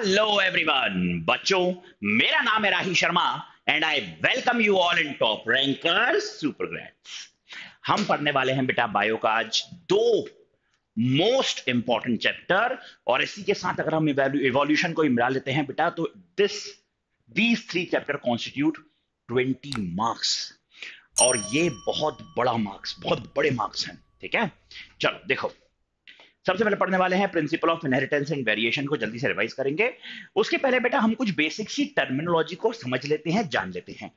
Hello everyone बच्चों, मेरा नाम है Rahi Sharma and I welcome you all in top ranker super grades हम पढ़ने वाले हैं बेटा बायो का आज दो मोस्ट इंपॉर्टेंट चैप्टर और इसी के साथ अगर हम इवोल्यूशन को मिला लेते हैं बेटा तो this these three chapter constitute twenty marks और ये बहुत बड़ा मार्क्स बहुत बड़े मार्क्स हैं, ठीक है? चलो, देखो। सबसे पहले पढ़ने वाले हैं principle of inheritance and variation को जल्दी से रिवाइज करेंगे। उसके पहले बेटा हम कुछ बेसिक सी टर्मिनोलॉजी को समझ लेते हैं, जान लेते हैं।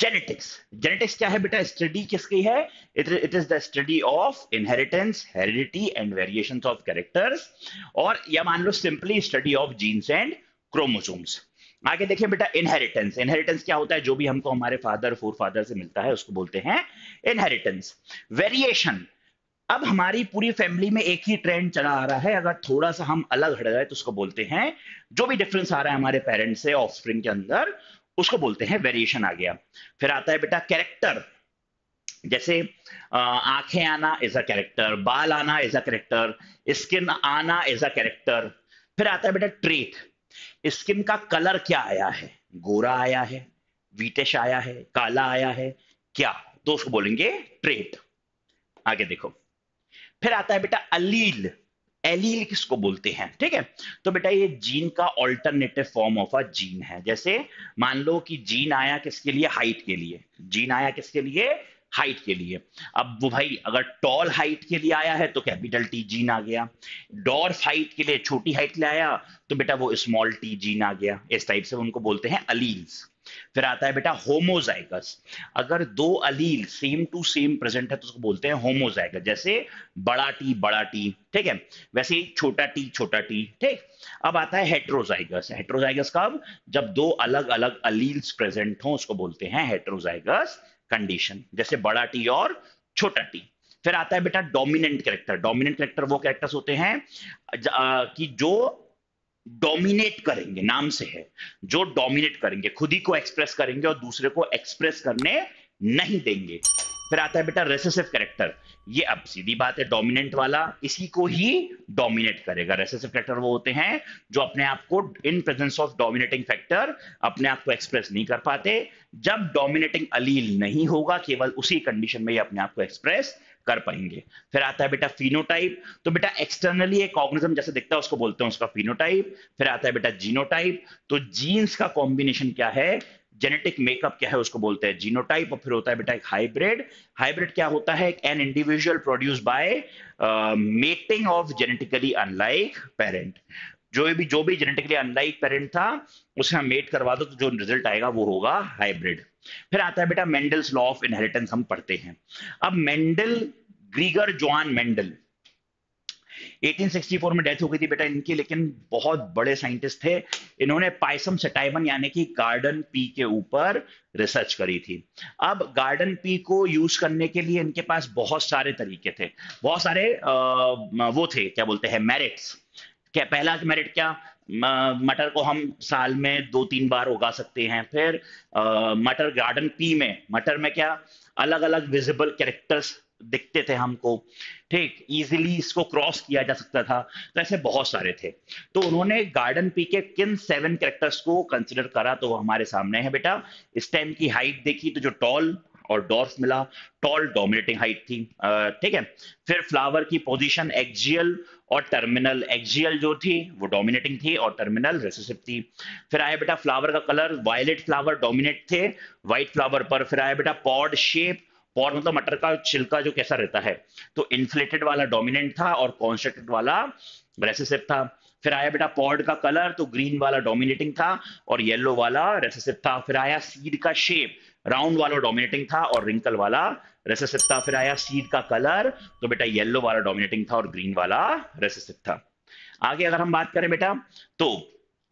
जेनेटिक्स जेनेटिक्स क्या है बेटा? स्टडी किसकी है? It is the study of inheritance heredity and variation of characters और या मान लो simply study of genes and chromosomes आगे देखिए बेटा इनहेरिटेंस इनहेरिटेंस क्या होता है? जो भी हमको हमारे फादर फोर फादर से मिलता है, उसको बोलते हैं इनहेरिटेंस वेरिएशन अब हमारी पूरी फैमिली में एक ही ट्रेंड चला आ रहा है। अगर थोड़ा सा हम अलग हट गए तो उसको बोलते हैं, जो भी डिफरेंस आ रहा है हमारे पेरेंट्स से ऑफ़ के अंदर, उसको बोलते हैं वेरिएशन आ गया। फिर आता है बेटा कैरेक्टर जैसे आँखें आना इज़ अ कैरेक्टर बाल आना इज़ अ कैरेक्टर स्किन आना इज़ अ कैरेक्टर फिर आता है बेटा ट्रेट स्किन का कलर क्या आया है? गोरा आया है वीटेश आया है, काला आया है, क्या? तो उसको बोलेंगे ट्रेट आगे देखो। फिर आता है बेटा अलील। एलील किसको बोलते हैं? ठीक है? तो बेटा ये जीन का alternative form of a gene है। जैसे मान लो कि जीन आया किसके लिए? हाइट के लिए। जीन आया किसके लिए? हाइट के लिए। अब वो भाई, अगर टॉल हाइट के लिए आया है तो कैपिटल टी जीन आ गया। डॉर्फ हाइट के लिए, छोटी हाइट के लिए आया तो बेटा वो स्मॉल टी जीन आ गया। इस टाइप से उनको बोलते हैं अलील्स फिर आता है, बेटा होमोजाइगस अगर दो allele same to same present है तो उसको बोलते हैं होमोजाइगस जैसे बड़ा टी बड़ा टी ठीक है? वैसे छोटा टी छोटा टी ठीक? अब आता है हेट्रोजाइगस हेट्रोजाइगस कब जब दो अलग अलग अलील्स प्रेजेंट हो, उसको बोलते हैं हेट्रोजाइगस कंडीशन जैसे बड़ा टी और छोटा टी फिर आता है, बेटा डोमिनेंट कैरेक्टर डोमिनेंट कैरेक्टर वो कैरेक्टर्स होते हैं कि जो डोमिनेट करेंगे, नाम से है। जो डोमिनेट करेंगे, खुद ही को एक्सप्रेस करेंगे और दूसरे को एक्सप्रेस करने नहीं देंगे। फिर आता है बेटा रेसेसिव कैरेक्टर ये अब सीधी बात है डोमिनेंट वाला इसी को ही डोमिनेट करेगा। रेसेसिव कैरेक्टर वो होते हैं जो अपने आप को in presence of dominating factor अपने आप को एक्सप्रेस नहीं कर पाते। जब डोमिनेटिंग अलील नहीं होगा, केवल उसी कंडीशन में ही अपने आप को एक्सप्रेस कर पाएँगे। फिर आता है बेटा फिनोटाइप तो बेटा एक्सटर्नली एक ऑर्गेनिज्म जैसे दिखता है, उसको बोलते हैं उसका फिनोटाइप फिर आता है बेटा जीनोटाइप तो जीन्स का कॉम्बिनेशन क्या है? जेनेटिक मेकअप क्या है, उसको बोलते हैं जीनोटाइप और फिर होता है बेटा एक हाइब्रिड हाइब्रिड क्या होता है? An individual produce by mating of genetically unlike parent जो भी जो भी जेनेटिकली अनलाइक पेरेंट था, उसे हम मेट करवा दो तो जो रिज़ल्ट आएगा वो होगा हाइब्रिड फिर आता है बेटा मेंडल्स लॉ ऑफ़ इनहेरिटेंस हम पढ़ते हैं। अब मेंडल ग्रीगर जॉन मेंडल 1864 में डेथ हो गई थी बेटा इनकी लेकिन बहुत बड़े साइंटिस्ट थे। इन्होंने पाइसम सेटाइवन यानी कि गार्डन पी के ऊपर रिसर्च करी थी। अब गार्डन पी को यूज़ करने के लिए इनके पास बहुत सारे तरीके थे। बहुत सारे आ, वो थे क्या बोलते हैं मेरिट्स क्या पहला मेरिट क्या? मटर को हम साल में दो तीन बार उगा सकते हैं। फिर मटर गार्डन पी में, मटर में क्या अलग अलग विजिबल कैरेक्टर्स दिखते थे हमको। ठीक इजीली इसको क्रॉस किया जा सकता था। तो ऐसे बहुत सारे थे। तो उन्होंने गार्डन पी के किन सेवन कैरेक्टर्स को कंसिडर करा तो हमारे सामने है बेटा। इस टाइम की हाइट देखी तो जो टॉल और डॉर्फ मिला, टॉल डोमिनेटिंग हाइट थी। ठीक है? फिर फ्लावर की पोजीशन एक्जियल और टर्मिनल। एक्जियल जो थी, वो डोमिनेटिंग थी और टर्मिनल रेसेसिव थी। फिर आया बेटा फ्लावर का कलर, वायलेट फ्लावर डोमिनेट थे, व्हाइट फ्लावर पर। फिर आया बेटा पॉड शेप, पॉड मतलब मटर का छिलका जो कैसा रहता है। तो इन्फ्लेटेड वाला डोमिनेंट था और कॉन्स्ट्रक्टेड वाला रेसेसिव था। फिर आया बेटा पॉड का कलर तो ग्रीन वाला डोमिनेटिंग था और येलो वाला रेसेसिव था। फिर आया सीड का शेप राउंड वाला डोमिनेटिंग था और रिंकल वाला। रेसेसिव था, फिर आया सीड का कलर तो बेटा येलो वाला डोमिनेटिंग था और ग्रीन वाला रेसेसिव था। आगे अगर हम बात करें बेटा तो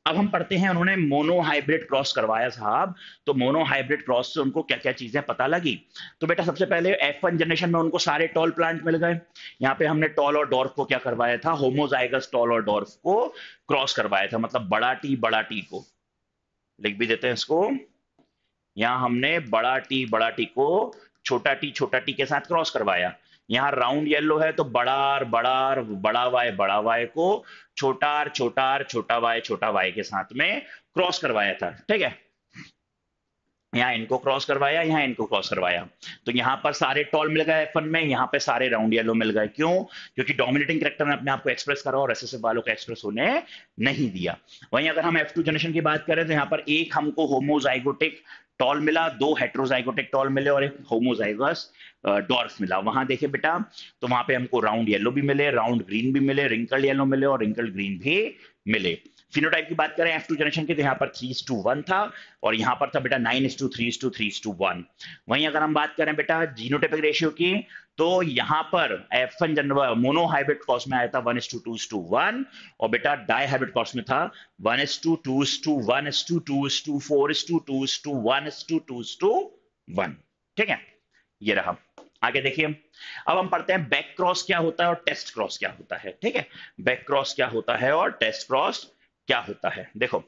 अब हम पढ़ते हैं उन्होंने मोनो हाइब्रिड क्रॉस करवाया साहब। तो मोनो हाइब्रिड क्रॉस से उनको क्या क्या चीज़ें पता लगी? तो बेटा सबसे पहले एफ़ वन जनरेशन में उनको सारे टॉल प्लांट मिल गए। यहाँ पे हमने टॉल और डॉर्फ को क्या करवाया था? होमोजाइगस टॉल और डॉर्फ को क्रॉस करवाया था। मतलब बड़ा टी बड़ा टी को। लिख भी देते हैं इसको। यहाँ हमने बड़ा टी बड़ा टी को छोटा टी छोटा टी के साथ क्रॉस करवाया। यहाँ राउंड येलो है तो बड़ा बड़ा बड़ा वाई बड़ा वाई को छोटा छोटा छोटा वाई छोटा वाई के साथ में क्रॉस करवाया था, ठीक है? यहाँ इनको क्रॉस करवाया, यहाँ इनको क्रॉस करवाया। तो यहाँ पर सारे टॉल मिल गए एफ़ में, यहाँ पे सारे राउंड येलो मिल गए। क्यों? क्योंकि डोमिनेटिंग करेक्टर ने अपने आप को एक्सप्रेस करा और एस वालों को एक्सप्रेस होने नहीं दिया। वहीं अगर हम एफ़ टू जनरेशन की बात करें तो यहाँ पर एक हमको होमोजाइगोटिक टॉल मिला, दो हेट्रोजाइगोटिक टॉल मिले और एक होमोजाइगस डॉर्फ मिला। वहाँ देखे बेटा तो वहाँ पे हमको राउंड येलो भी मिले राउंड ग्रीन भी मिले रिंकल येलो मिले और रिंकल ग्रीन भी मिले। फिनोटाइप की बात करें एफ़ टू जनरेशन की तो यहाँ पर थ्री टू वन था और यहाँ पर था बेटा nine to three to three to one वहीं अगर हम बात करें बेटा जीनोटाइपिक रेशियो की तो यहाँ पर F one general mono hybrid cost में आया था one to two to one और बेटा डाई हाइब्रिड कॉस्ट में था वन इस टू टू टू वन इस टू टू टू फोर इस टू टू टू वन इस टू टू टू वन ठीक है ये रहा आगे देखिए अब हम पढ़ते हैं बैक क्रॉस क्या होता है और टेस्ट क्रॉस क्या होता है ठीक है बैक क्रॉस क्या होता है और टेस्ट क्रॉस क्या होता है? देखो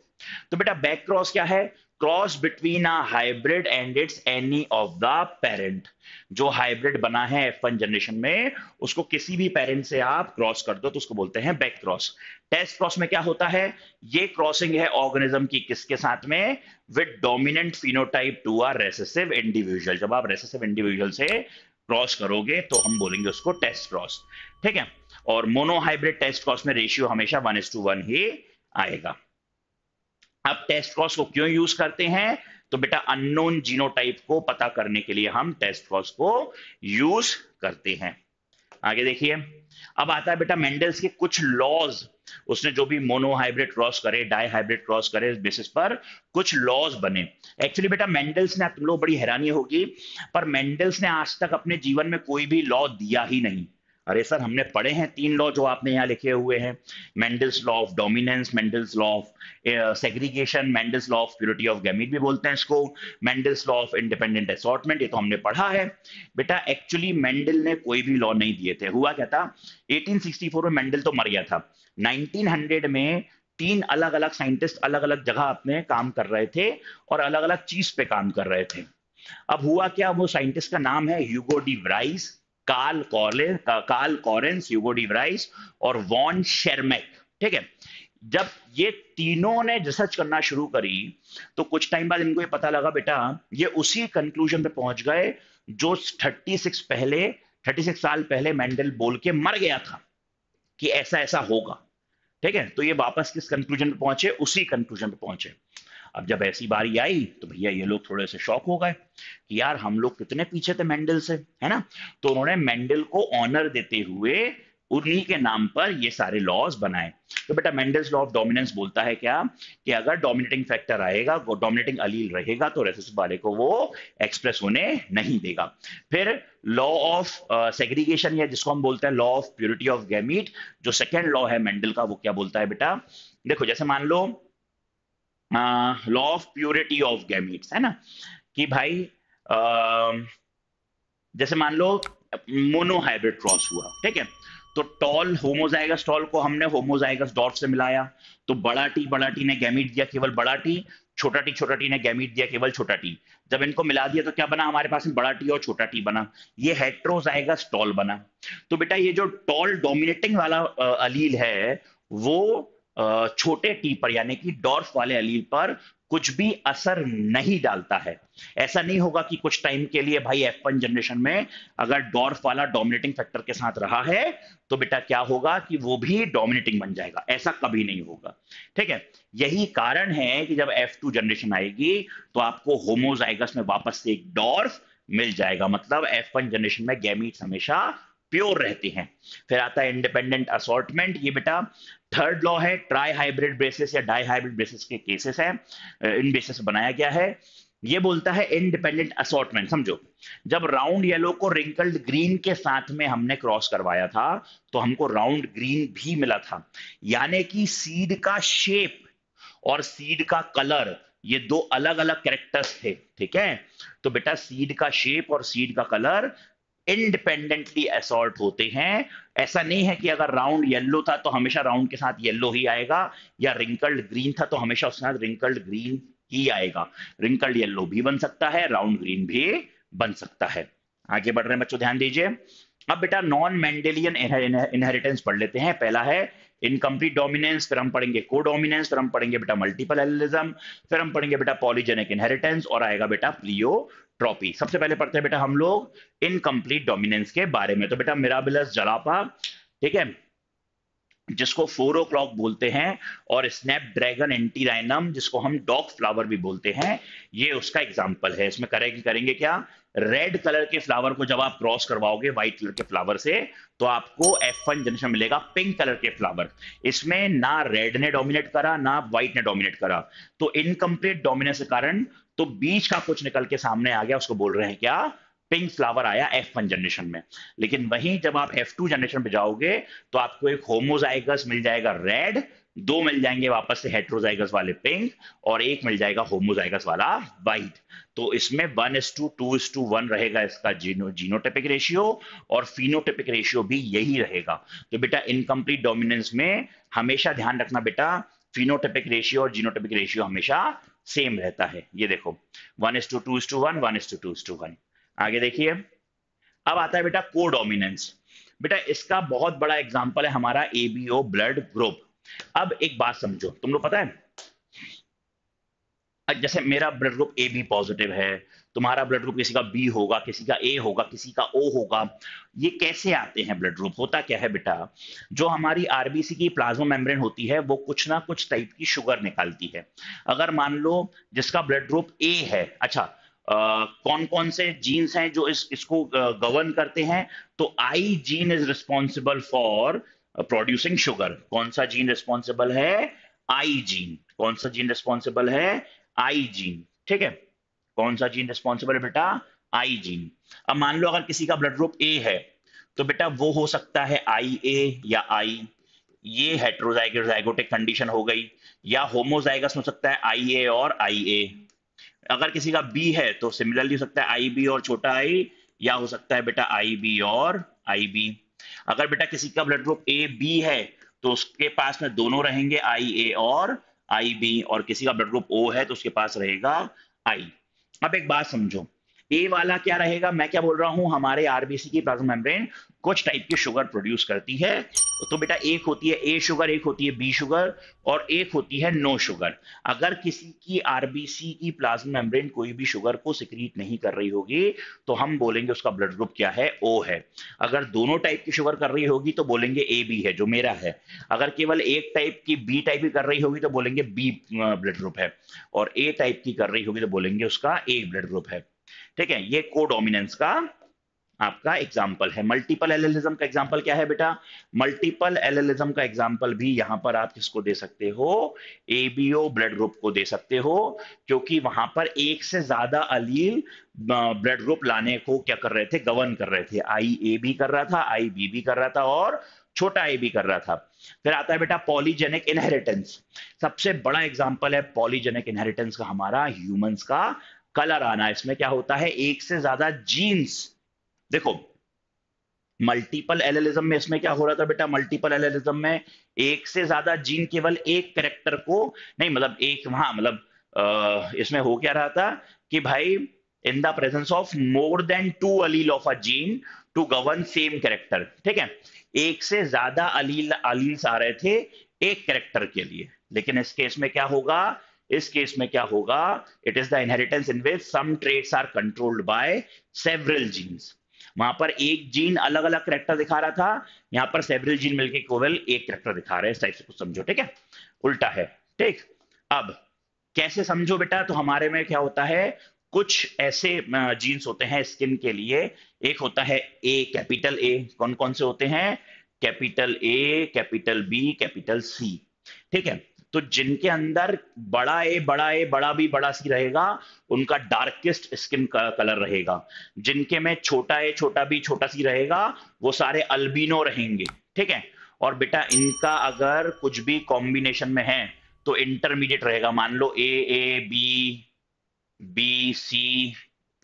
तो बेटा बैक क्रॉस क्या है? Cross between a hybrid and its any of the parent जो हाइब्रिड बना है एफ़ वन जनरेशन में, उसको किसी भी पेरेंट से आप क्रॉस कर दो तो उसको बोलते हैं बैक क्रॉस टेस्ट क्रॉस में क्या होता है? ये क्रॉसिंग है ऑर्गेनिज्म की किसके साथ में? With dominant phenotype to or recessive individual जब आप रेसेसिव इंडिविजुअल से क्रॉस करोगे तो हम बोलेंगे उसको टेस्ट क्रॉस ठीक है? और मोनो हाइब्रिड टेस्ट क्रॉस में रेशियो हमेशा वन इज़ टू वन ही आएगा। अब टेस्ट क्रॉस को क्यों यूज़ करते हैं? तो बेटा अननोन जीनोटाइप को पता करने के लिए हम टेस्ट क्रॉस को यूज़ करते हैं। आगे देखिए। अब आता है बेटा मेंडल्स के कुछ लॉज उसने जो भी मोनोहाइब्रिड क्रॉस करे डाई हाइब्रिड क्रॉस करे, इस बेसिस पर कुछ लॉज बने। एक्चुअली बेटा मेंडल्स ने तुम लोग बड़ी हैरानी होगी, पर मेंडल्स ने आज तक अपने जीवन में कोई भी लॉ दिया ही नहीं। अरे सर, हमने पढ़े हैं तीन लॉ जो आपने यहाँ लिखे हुए हैं। Mendel's law of dominance Mendel's law of segregation Mendel's law of purity of gamete भी बोलते हैं इसको। Mendel's law of independent assortment ये तो हमने पढ़ा है। बेटा एक्चुअली मेंडल ने कोई भी लॉ नहीं दिए थे। हुआ क्या था? 1864 में मेंडल तो मर गया था। 1900 में तीन अलग अलग साइंटिस्ट अलग अलग जगह अपने काम कर रहे थे और अलग अलग चीज़ पे काम कर रहे थे। अब हुआ क्या? वो साइंटिस्ट का नाम है Hugo de Vries Carl Correns Carl Correns Hugo de Vries और वॉन शेरमेक ठीक है? जब ये तीनों ने रिसर्च करना शुरू करी तो कुछ टाइम बाद इनको ये पता लगा, बेटा, ये उसी कंक्लूजन पे पहुँच गए जो 36 पहले 36 साल पहले मेंडल बोल के मर गया था कि ऐसा ऐसा होगा, ठीक है? तो ये वापस किस कंक्लूजन पे पहुँचे? उसी कंक्लूजन पे पहुँचे। अब जब ऐसी बारी आई तो भैया ये लोग थोड़े से शौक हो गए। कि यार हम लोग कितने पीछे थे मेंडल से, है ना? तो उन्होंने मेंडल को ऑनर देते हुए उन्हीं के नाम पर ये सारे लॉज बनाए। तो बेटा मेंडल्स लॉ ऑफ़ डोमिनेंस बोलता है क्या? कि अगर डोमिनेटिंग फैक्टर आएगा डोमिनेटिंग अलील रहेगा तो रेसिस वाले को वो एक्सप्रेस होने नहीं देगा। फिर लॉ ऑफ़ सेग्रीगेशन या जिसको हम बोलते हैं law of purity of gamete जो सेकेंड लॉ है मेंडल का, वो क्या बोलता है बेटा? देखो, जैसे मान लो law of purity of gametes है ना? कि भाई जैसे मान लो मोनोहाइब्रिड क्रॉस हुआ, ठीक है? तो टॉल होमोजाइगस टॉल को हमने होमोजाइगस डॉट से मिलाया तो बड़ा टी बड़ा टी ने गैमिट दिया केवल बड़ा टी छोटा टी छोटा टी ने गैमिट दिया केवल छोटा टी जब इनको मिला दिया तो क्या बना हमारे पास में? बड़ा टी और छोटा टी बना। ये हेट्रोजाइगस टॉल बना। तो बेटा, ये जो टॉल डोमिनेटिंग वाला अलील है, वो छोटे टी पर यानी कि डॉर्फ वाले अलील पर कुछ भी असर नहीं डालता है। ऐसा नहीं होगा कि कुछ टाइम के लिए भाई एफ़ वन जनरेशन में अगर डॉर्फ वाला डोमिनेटिंग फैक्टर के साथ रहा है तो बेटा क्या होगा कि वो भी डोमिनेटिंग बन जाएगा। ऐसा कभी नहीं होगा। ठीक है? यही कारण है कि जब एफ़ टू जनरेशन आएगी तो आपको होमोजाइगस में वापस से एक डॉर्फ मिल जाएगा। मतलब एफ़ वन जनरेशन में गैमीट्स हमेशा प्योर रहते हैं। फिर आता है इंडिपेंडेंट असॉर्टमेंट ये बेटा थर्ड लॉ है ट्राई हाइब्रिड बेसिस या डाई हाइब्रिड बेसिस के केसेस है। इन बेसिस बनाया गया है। ये बोलता है इंडिपेंडेंट असॉर्टमेंट समझो। जब राउंड येलो को रिंकल्ड ग्रीन के साथ में हमने क्रॉस करवाया था तो हमको राउंड ग्रीन भी मिला था। यानी कि सीड का शेप और सीड का कलर ये दो अलग अलग कैरेक्टर्स थे, ठीक है? तो बेटा सीड का शेप और सीड का कलर इंडिपेंडेंटली असॉल्ट होते हैं। ऐसा नहीं है कि अगर राउंड येलो था तो हमेशा राउंड के साथ येलो ही आएगा, या रिंकल्ड ग्रीन था तो हमेशा उसके साथ रिंकल्ड ग्रीन ही आएगा। रिंकल्ड येलो भी बन सकता है राउंड ग्रीन भी बन सकता है। आगे बढ़ रहे हैं बच्चों, ध्यान दीजिए। अब बेटा नॉन मैंडेलियन इनहेरिटेंस पढ़ लेते हैं। पहला है इनकम्प्लीट डोमिनेंस फिर हम पढ़ेंगे को डोमिनेंस फिर हम पढ़ेंगे बेटा मल्टीपल एलिज्म फिर हम पढ़ेंगे बेटा पॉलीजेनिक इनहेरिटेंस और आएगा बेटा प्लियो प्लियोट्रॉपी सबसे पहले पढ़ते हैं बेटा हम लोग इनकम्प्लीट डोमिनेंस के बारे में। तो बेटा मिराबिलस जलापा ठीक है, जिसको फोर ओ क्लॉक बोलते हैं और स्नैप ड्रैगन एंटीराइनम जिसको हम डॉग फ्लावर भी बोलते हैं, ये उसका एग्ज़ाम्पल है। इसमें करेंगे करेंगे क्या? रेड कलर के फ्लावर को जब आप क्रॉस करवाओगे व्हाइट कलर के फ्लावर से तो आपको एफ़ वन जनरेशन मिलेगा पिंक कलर के फ्लावर इसमें ना रेड ने डोमिनेट करा, ना व्हाइट ने डोमिनेट करा। तो इनकम्प्लीट डोमिनेंस के कारण तो बीच का कुछ निकल के सामने आ गया, उसको बोल रहे हैं क्या? पिंक फ्लावर आया एफ़ वन जनरेशन में। लेकिन वहीं जब आप एफ़ टू जनरेशन पे जाओगे तो आपको एक होमोजाइगस मिल जाएगा रेड दो मिल जाएँगे वापस से हेट्रोजाइगस वाले पिंक और एक मिल जाएगा होमोजाइगस वाला व्हाइट तो इसमें one is to two two is to रहेगा इसका जीनो जीनोटिपिक रेशियो और फिनोटिपिक रेशियो भी यही रहेगा. तो बेटा इनकम्प्लीट डोमिनेंस में हमेशा ध्यान रखना बेटा फिनोटिपिक रेशियो और जीनोटिपिक रेशियो हमेशा सेम रहता है. ये देखो one is to two is to one one is to two is to one आगे देखिए, अब आता है बेटा कोडोमिनेंस बेटा इसका बहुत बड़ा एग्ज़ाम्पल है हमारा एबीओ ब्लड ग्रुप अब एक बात समझो, तुम लोग पता है? जैसे मेरा blood group A B positive है, तुम्हारा ब्लड ग्रुप किसी का बी होगा, किसी का ए होगा, किसी का ओ होगा, ये कैसे आते हैं ब्लड ग्रुप होता क्या है बेटा? जो हमारी आरबीसी की प्लाज्मा मेम्ब्रेन होती है, वो कुछ ना कुछ टाइप की शुगर निकालती है। अगर मान लो जिसका ब्लड ग्रुप ए है अच्छा कौन कौन से जीन्स हैं जो इस, इसको गवर्न करते हैं तो I gene is responsible for producing sugar कौन सा जीन रिस्पॉन्सिबल है? आई जीन कौन सा जीन रिस्पॉन्सिबल है? आई जीन ठीक है? कौन सा जीन रिस्पॉन्सिबल है बेटा? आई जीन अब मान लो अगर किसी का ब्लड ग्रुप ए है तो बेटा वो हो सकता है आई ए या आई ये हेट्रोजाइगोटिक कंडीशन हो गई, या होमोजाइगस हो सकता है आई ए और आई ए अगर किसी का बी है तो सिमिलरली हो सकता है आई बी और छोटा आई या हो सकता है बेटा आई बी और आई बी अगर बेटा किसी का ब्लड ग्रुप ए बी है तो उसके पास में दोनों रहेंगे आई ए और आई बी और किसी का ब्लड ग्रुप ओ है तो उसके पास रहेगा आई अब एक बात समझो। ए वाला क्या रहेगा? मैं क्या बोल रहा हूँ? हमारे आरबीसी की प्लाज्मा मेम्ब्रेन कुछ टाइप की शुगर प्रोड्यूस करती है। तो बेटा एक होती है ए शुगर एक होती है बी शुगर और एक होती है नो शुगर अगर किसी की आरबीसी की प्लाज्मा मेम्ब्रेन कोई भी शुगर को सिक्रीट नहीं कर रही होगी तो हम बोलेंगे उसका ब्लड ग्रुप क्या है? ओ है। अगर दोनों टाइप की शुगर कर रही होगी तो बोलेंगे ए बी है, जो मेरा है। अगर केवल एक टाइप की बी टाइप की कर रही होगी तो बोलेंगे बी ब्लड ग्रुप है। और ए टाइप की कर रही होगी तो बोलेंगे उसका ए ब्लड ग्रुप है। ठीक है, ये कोडोमिनेंस का आपका एग्ज़ाम्पल है। मल्टीपल एलिज्म का एग्ज़ाम्पल क्या है बेटा? मल्टीपल एलिज्म का एग्ज़ाम्पल भी यहाँ पर आप किसको दे सकते हो? एबीओ ब्लड ग्रुप को दे सकते हो, क्योंकि वहाँ पर एक से ज़्यादा अलील ब्लड ग्रुप लाने को क्या कर रहे थे? गवर्न कर रहे थे। आई ए भी कर रहा था आई बी भी कर रहा था और छोटा ए भी कर रहा था। फिर आता है बेटा पॉलीजेनिक इनहेरिटेंस सबसे बड़ा एग्ज़ाम्पल है पॉलीजेनिक इनहेरिटेंस का, हमारा ह्यूमंस का कलर आना, इसमें क्या होता है, एक से ज़्यादा जीन्स देखो मल्टीपल एलिज्म में इसमें क्या हो रहा था बेटा? मल्टीपल एलिज्म में एक से ज़्यादा जीन केवल एक करेक्टर को, नहीं मतलब एक वहाँ मतलब इसमें हो क्या रहा था कि भाई in the presence of more than two allele of a gene to govern same character ठीक है? एक से ज़्यादा अलील अलील्स आ रहे थे एक कैरेक्टर के लिए। लेकिन इस केस में क्या होगा? इस केस में क्या होगा? It is the inheritance in which some traits are controlled by several genes वहाँ पर एक जीन अलग अलग करेक्टर दिखा रहा था। यहाँ पर सेवरल जीन मिलकर केवल एक करेक्टर दिखा रहे हैं। इस टाइप से कुछ समझो, ठीक है? उल्टा है, ठीक? अब, कैसे समझो बेटा? तो हमारे में क्या होता है? कुछ ऐसे जीन्स होते हैं स्किन के लिए। एक होता है ए कैपिटल ए कौन कौन से होते हैं? Capital A capital B capital C ठीक है? तो जिनके अंदर बड़ा ए बड़ा ए, बड़ा भी बड़ा सी रहेगा, उनका डार्केस्ट स्किन कलर रहेगा। जिनके में छोटा ए, छोटा भी छोटा सी रहेगा, वो सारे अल्बिनो रहेंगे, ठीक है? और बेटा, इनका अगर कुछ भी कॉम्बिनेशन में है तो इंटरमीडिएट रहेगा। मान लो ए ए, बी बी, सी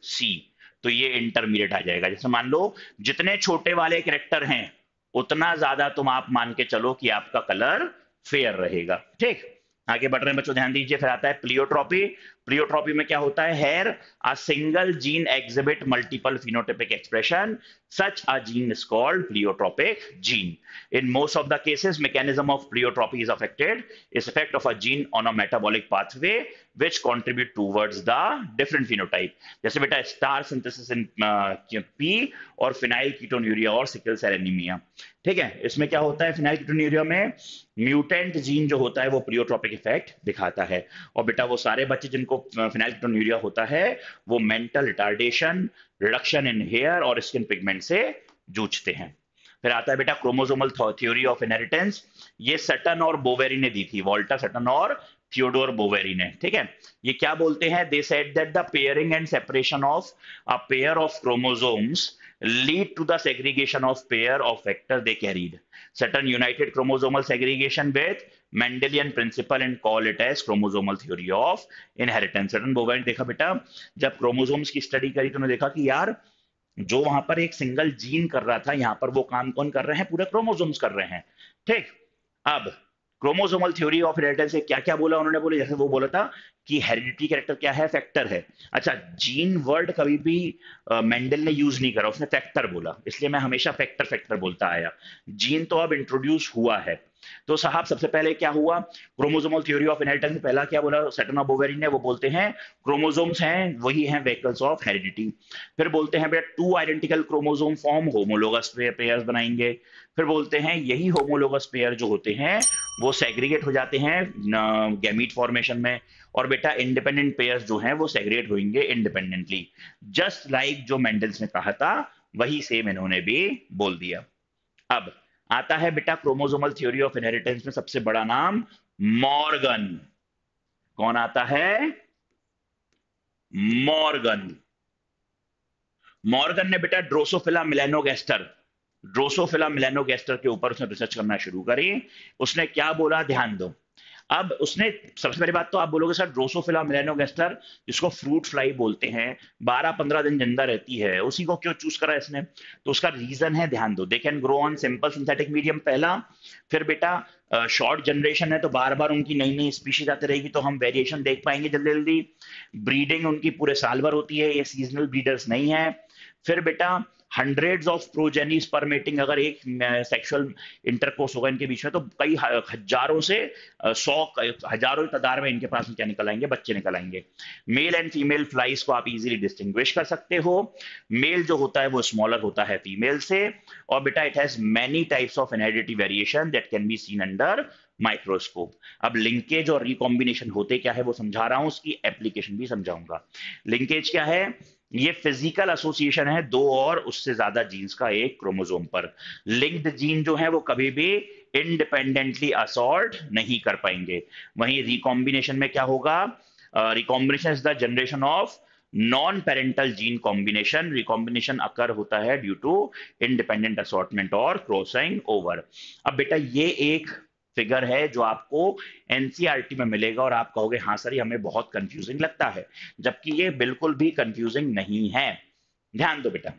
सी तो ये इंटरमीडिएट आ जाएगा। जैसे मान लो, जितने छोटे वाले कैरेक्टर हैं, उतना ज़्यादा तुम आप मान के चलो कि आपका कलर फेयर रहेगा। ठीक? आगे बढ़ रहे हैं बच्चों ध्यान दीजिए फिर आता है प्लियोट्रॉपी। प्लियोट्रॉपी में क्या होता है? Here a single gene exhibit multiple phenotypic expression such a gene is called pleiotropic gene in most of the cases mechanism of pleiotropy is affected is effect of a gene on a metabolic pathway which contribute towards the different phenotype जैसे बेटा starch synthesis in pea और phenylketonuria और sickle cell anaemia ठीक है? इसमें क्या होता है फिनाइल कीटोन यूरिया में? म्यूटेंट जीन जो होता है, वो प्रियोट्रॉपिक इफ़ेक्ट दिखाता है। और बेटा, वो सारे बच्चे जिनको फिनाइल कीटोन्यूरिया होता है, वो mental retardation reduction in hair और स्किन पिगमेंट से जूझते हैं। फिर आता है बेटा क्रोमोसोमल थ्योरी ऑफ़ इनहेरिटेंस ये सटन और बोवेरी ने दी थी, वॉल्टर सटन और थियोडोर बोवेरी ने, ठीक है? ये क्या बोलते हैं? They said that the pairing and separation of a pair of chromosomes lead to the segregation of pair of vector they carried. Certain united chromosomal segregation with Mendelian principle and call it as chromosomal theory of inheritance. Certain बोवेन देखा बेटा जब chromosomes की study करी तो उन्होंने देखा कि यार जो वहाँ पर एक सिंगल जीन कर रहा था यहाँ पर वो काम कौन कर रहे हैं पूरे क्रोमोसोम्स कर रहे हैं ठीक अब क्रोमोसोमल थ्योरी ऑफ़ इनहेरिटेंस से क्या क्या बोला उन्होंने बोले? जैसे वो बोला था कि हेरिडिटी कैरेक्टर क्या है? फैक्टर है। अच्छा जीन वर्ड कभी भी मेंडल ने यूज़ नहीं करा, उसने फैक्टर बोला। इसलिए मैं हमेशा फैक्टर फैक्टर बोलता आया। जीन तो अब इंट्रोड्यूस हुआ है। तो साहब, सबसे पहले क्या हुआ? क्रोमोसोमल थ्योरी ऑफ़ इनहेरिटेंस में पहला क्या बोला? सेटन बोवेरी ने, वो बोलते हैं, क्रोमोसोम्स हैं, वही हैं व्हीकल्स ऑफ़ हेरिडिटी फिर बोलते हैं, बेटा two identical chromosome form homologous pairs बनाएँगे. फिर बोलते हैं, यही होमोलोगस पेयर जो होते हैं, वो सेग्रीगेट हो जाते हैं गैमीट फॉर्मेशन में, और बेटा इंडिपेंडेंट पेयर्स जो हैं, वो सेग्रीगेट होंगे इंडिपेंडेंटली जस्ट लाइक जो मेंडल्स ने कहा था, वही सेम इन्होंने भी बोल दिया। अब आता है बेटा क्रोमोजोमल थ्योरी ऑफ़ इनहेरिटेंस में सबसे बड़ा नाम मॉर्गन। कौन आता है? मॉर्गन। मॉर्गन ने बेटा ड्रोसोफिला मिलेनोगेस्टर ड्रोसोफिला मिलेनोगेस्टर के ऊपर उसने रिसर्च करना शुरू करी। उसने क्या बोला? ध्यान दो। अब उसने, सबसे पहली बात तो आप बोलोगे, सर ड्रोसोफिला मिलेनोगेस्टर जिसको फ्रूट फ्लाई बोलते हैं 12-15 दिन ज़िंदा रहती है, उसी को क्यों चूज़ करा इसने? तो उसका रीजन है, ध्यान दो। They can grow on simple synthetic medium पहला, फिर बेटा शॉर्ट जनरेशन है तो बार बार उनकी नई नई स्पीशीज आती रहेगी तो हम वेरिएशन देख पाएँगे जल्दी जल्दी ब्रीडिंग उनकी पूरे साल भर होती है, ये सीजनल ब्रीडर्स नहीं है। फिर बेटा हंड्रेड्स ऑफ़ प्रोजेनी स्पर्मेटिंग अगर एक सेक्सुअल इंटरकोर्स होगा इनके बीच में तो कई हज़ारों से सौ, हज़ारों तादार में इनके पास में क्या निकल आएँगे? बच्चे निकल आएँगे। मेल एंड फीमेल फ्लाइज को आप इजीली डिस्टिंग्विश कर सकते हो। मेल जो होता है, वो स्मॉलर होता है फीमेल से। और बेटा it has many types of inherited variation that can be seen under microscope अब लिंकेज और रिकॉम्बिनेशन होते क्या है, वो समझा रहा हूँ, उसकी एप्लीकेशन भी समझाऊँगा। लिंकेज क्या है? ये फ़िज़िकल एसोसिएशन है, दो और उससे ज़्यादा जीन्स का एक क्रोमोजोम पर। लिंक्ड जीन जो है, वो कभी भी इंडिपेंडेंटली असॉल्ट नहीं कर पाएँगे। वहीं रिकॉम्बिनेशन में क्या होगा? Recombination is the generation of non parental gene combination recombination occur होता है ड्यू टू इंडिपेंडेंट असॉर्टमेंट और क्रॉसिंग ओवर अब बेटा, ये एक फिगर है जो आपको एनसीआरटी में मिलेगा और आप कहोगे हाँ सर हमें बहुत कंफ्यूजिंग लगता है। जबकि ये बिल्कुल भी कंफ्यूजिंग नहीं है। ध्यान दो बेटा।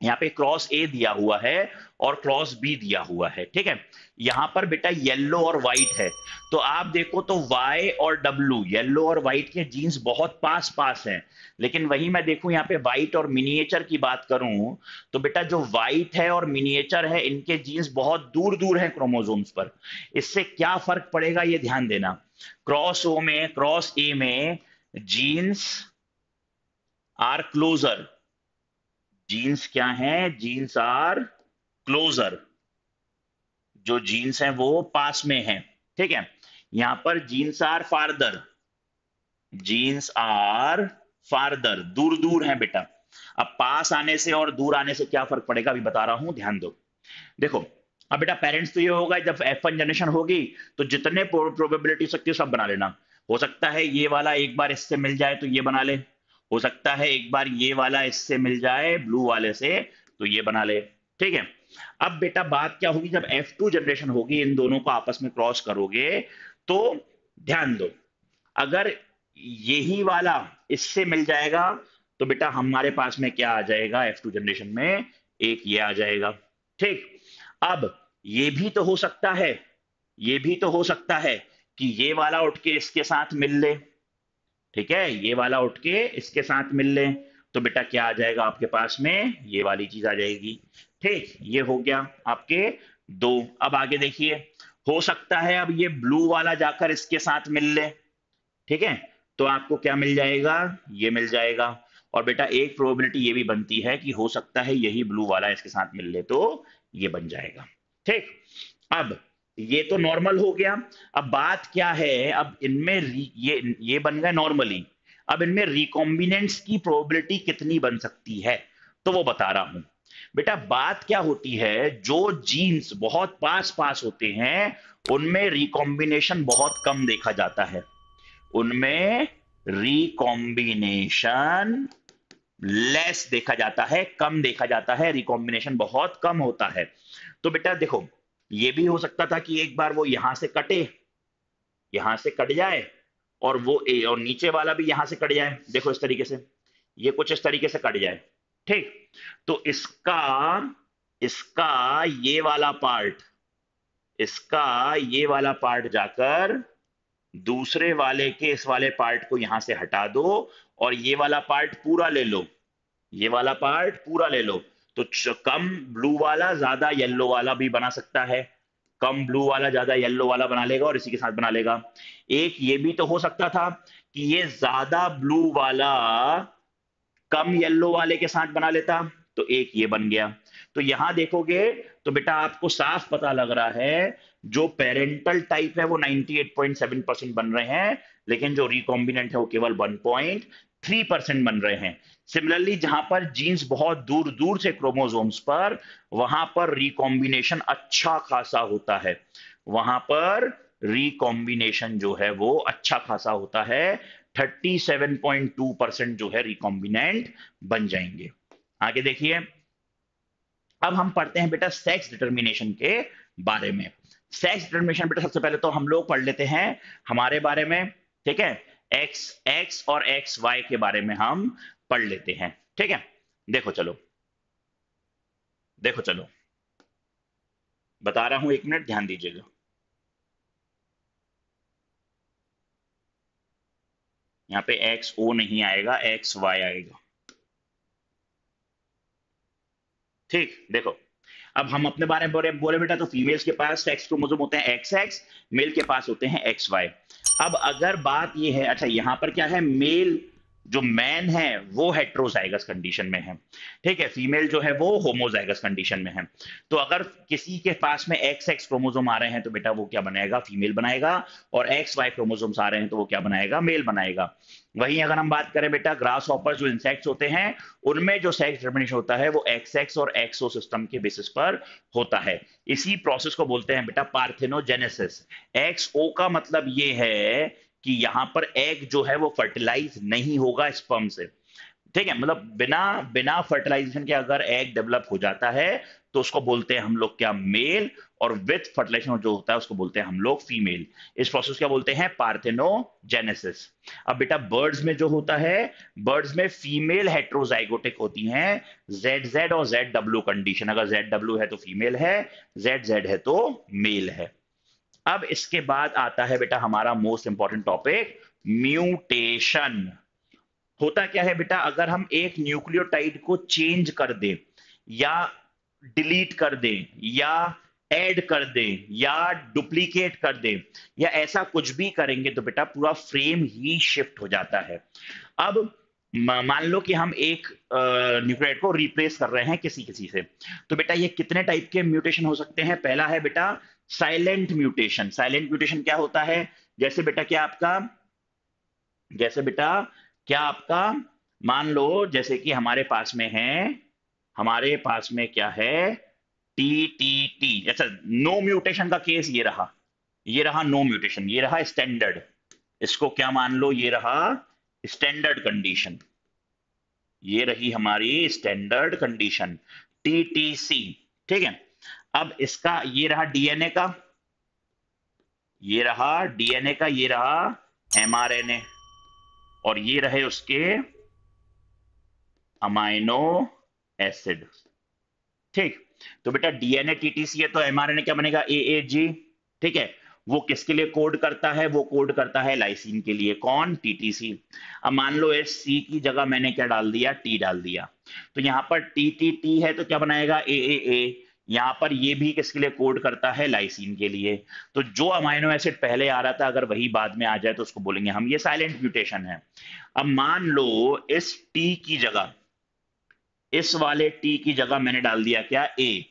यहाँ पे क्रॉस ए दिया हुआ है और क्रॉस बी दिया हुआ है, ठीक है? यहाँ पर बेटा येलो और व्हाइट है। तो आप देखो तो वाई और डब्लू येलो और व्हाइट के जीन्स बहुत पास पास हैं। लेकिन वही मैं देखूँ यहाँ पे व्हाइट और मिनिएचर की बात करूँ तो बेटा जो व्हाइट है और मिनिएचर है, इनके जीन्स बहुत दूर दूर हैं क्रोमोजोम्स पर। इससे क्या फ़र्क पड़ेगा ये ध्यान देना। क्रॉस ओ में क्रॉस ए में जीन्स आर क्लोजर जीन्स क्या है? जीन्स आर क्लोजर जो जीन्स हैं वो पास में हैं, ठीक है? यहाँ पर genes are farther genes are farther दूर दूर हैं बेटा। अब पास आने से और दूर आने से क्या फ़र्क पड़ेगा? अभी बता रहा हूँ, ध्यान दो। देखो, अब बेटा पेरेंट्स तो ये होगा, जब एफ़ वन जनरेशन होगी तो जितने प्रोबेबिलिटी सकती है सब बना लेना। हो सकता है ये वाला एक बार इससे मिल जाए तो ये बना ले। हो सकता है एक बार ये वाला इससे मिल जाए ब्लू वाले से तो ये बना ले। ठीक है? अब बेटा बात क्या होगी? जब F2 जनरेशन होगी, इन दोनों को आपस में क्रॉस करोगे तो ध्यान दो, अगर यही वाला इससे मिल जाएगा तो बेटा हमारे पास में क्या आ जाएगा? F2 जनरेशन में एक ये आ जाएगा। ठीक? अब ये भी तो हो सकता है, ये भी तो हो सकता है कि ये वाला उठ के इसके साथ मिल ले। ठीक है, ये वाला उठ के इसके साथ मिल ले। तो बेटा क्या आ जाएगा आपके पास में? ये वाली चीज़ आ जाएगी। ठीक, ये हो गया आपके दो। अब आगे देखिए, हो सकता है अब ये ब्लू वाला जाकर इसके साथ मिल ले। ठीक है तो आपको क्या मिल जाएगा? ये मिल जाएगा। और बेटा एक प्रोबेबिलिटी ये भी बनती है कि हो सकता है यही ब्लू वाला इसके साथ मिल ले तो ये बन जाएगा। ठीक, अब ये तो नॉर्मल हो गया। अब बात क्या है? अब इनमें ये ये बन गया नॉर्मली अब इनमें रिकॉम्बिनेंट्स की प्रोबेबिलिटी कितनी बन सकती है? तो वो बता रहा हूँ। बेटा, बात क्या होती है? जो जीन्स बहुत पास पास होते हैं, उनमें रिकॉम्बिनेशन बहुत कम देखा जाता है। उनमें रिकॉम्बिनेशन लेस देखा जाता है, कम देखा जाता है रिकॉम्बिनेशन बहुत कम होता है। तो बेटा, देखो ये भी हो सकता था कि एक बार वो यहाँ से कटे, यहाँ से कट जाए और वो ए, और नीचे वाला भी यहाँ से कट जाए। देखो इस तरीके से, ये कुछ इस तरीके से कट जाए। ठीक? तो इसका इसका ये वाला पार्ट इसका ये वाला पार्ट जाकर दूसरे वाले के, इस वाले पार्ट को यहाँ से हटा दो और ये वाला पार्ट पूरा ले लो। ये वाला पार्ट पूरा ले लो। तो कम ब्लू वाला ज़्यादा येलो वाला भी बना सकता है। कम ब्लू वाला ज़्यादा येलो वाला बना लेगा और इसी के साथ बना लेगा। एक ये भी तो हो सकता था कि ये ज़्यादा ब्लू वाला कम येलो वाले के साथ बना लेता तो एक ये बन गया। तो यहाँ देखोगे तो बेटा आपको साफ़ पता लग रहा है, जो पेरेंटल टाइप है वो 98.7 परसेंट बन रहे हैं, लेकिन जो रिकॉम्बिनेंट है वो केवल 1.3 परसेंट बन रहे हैं। सिमिलरली जहाँ पर जीन्स बहुत दूर दूर से क्रोमोजोम्स पर, वहाँ पर रिकॉम्बिनेशन अच्छा खासा होता है। वहाँ पर रिकॉम्बिनेशन जो है वो अच्छा खासा होता है। 37.2 परसेंट जो है रिकॉम्बिनेंट बन जाएँगे। आगे देखिए। अब हम पढ़ते हैं बेटा सेक्स डिटर्मिनेशन के बारे में। सेक्स डिटर्मिनेशन बेटा सबसे पहले तो हम लोग पढ़ लेते हैं हमारे बारे में, ठीक है? एक्स एक्स और एक्स वाई के बारे में हम पढ़ लेते हैं। ठीक है? देखो चलो। देखो चलो। बता रहा हूँ, एक मिनट ध्यान दीजिएगा। यहाँ पे एक्स ओ नहीं आएगा एक्स वाई आएगा। ठीक? देखो। अब हम अपने बारे में बोले बोले बेटा तो फीमेल्स के पास सेक्स क्रोमोसोम होते हैं एक्स एक्स मेल के पास होते हैं एक्स वाई अब अगर बात ये है अच्छा यहाँ पर क्या है? मेल जो मैन है, वो हेट्रोजाइगस कंडीशन में है। ठीक है फीमेल जो है, वो होमोजाइगस कंडीशन में है। तो अगर किसी के पास में एक्स एक्स क्रोमोजोम आ रहे हैं तो बेटा वो क्या बनाएगा? फीमेल बनाएगा और एक्स वाई क्रोमोजोम्स आ रहे हैं तो वो क्या बनाएगा? मेल बनाएगा। वहीं अगर हम बात करें बेटा ग्रास ऑपर जो इंसेक्ट्स होते हैं, उनमें जो सेक्स डिटर्मिनेशन होता है, वो एक्स एक्स और एक्सो सिस्टम के बेसिस पर होता है। इसी प्रोसेस को बोलते हैं बेटा पार्थिनोजेनेसिस एक्स ओ का मतलब ये है कि यहाँ पर एग जो है वो फर्टिलाइज नहीं होगा स्पर्म से। ठीक है मतलब बिना बिना फर्टिलाइजेशन के अगर एग डेवलप हो जाता है तो उसको बोलते हैं हम लोग क्या मेल और विथ फर्टिलाइजेशन जो होता है उसको बोलते हैं हम लोग फीमेल इस प्रोसेस क्या बोलते हैं? पार्थेनोजेनेसिस अब बेटा बर्ड्स में जो होता है बर्ड्स में फीमेल हेट्रोजाइगोटिक होती हैं जेड जेड और जेड डब्ल्यू कंडीशन अगर जेड डब्ल्यू है तो फीमेल है जेड जेड है तो मेल है। अब इसके बाद आता है बेटा हमारा मोस्ट इंपॉर्टेंट टॉपिक म्यूटेशन होता क्या है बेटा? अगर हम एक न्यूक्लियोटाइड को चेंज कर दें, या डिलीट कर दें, या ऐड कर दें, या डुप्लीकेट कर दें, या ऐसा कुछ भी करेंगे तो बेटा पूरा फ्रेम ही शिफ्ट हो जाता है। अब मान लो कि हम एक न्यूक्लियोटाइड को रिप्लेस कर रहे हैं किसी किसी से। तो बेटा ये कितने टाइप के म्यूटेशन हो सकते हैं? पहला है बेटा साइलेंट म्यूटेशन। साइलेंट म्यूटेशन क्या होता है? जैसे बेटा क्या आपका? जैसे बेटा क्या आपका? मान लो, जैसे कि हमारे पास में है, हमारे पास में क्या है? टी टी टी अच्छा नो म्यूटेशन का केस ये रहा। ये रहा नो म्यूटेशन ये रहा स्टैंडर्ड इसको क्या मान लो? ये रहा स्टैंडर्ड कंडीशन ये रही हमारी standard condition T T C ठीक है? अब इसका ये रहा डीएनए का, ये रहा डीएनए का, ये रहा एमआरएनए और ये रहे उसके अमाइनो एसिड ठीक तो बेटा डीएनए टीटीसी है तो एमआरएनए क्या बनेगा? ए ए जी ठीक है, वो किसके लिए कोड करता है? वो कोड करता है लाइसिन के लिए। कौन? टीटीसी अब मान लो एस सी की जगह मैंने क्या डाल दिया? टी डाल दिया। तो यहाँ पर टी टी टी है तो क्या बनाएगा? ए ए ए यहाँ पर ये भी किसके लिए कोड करता है? लाइसिन के लिए। तो जो अमाइनो एसिड पहले आ रहा था, अगर वही बाद में आ जाए तो उसको बोलेंगे हम। ये साइलेंट म्यूटेशन है। अब मान लो इस टी की जगह, इस वाले टी की जगह मैंने डाल दिया क्या? ए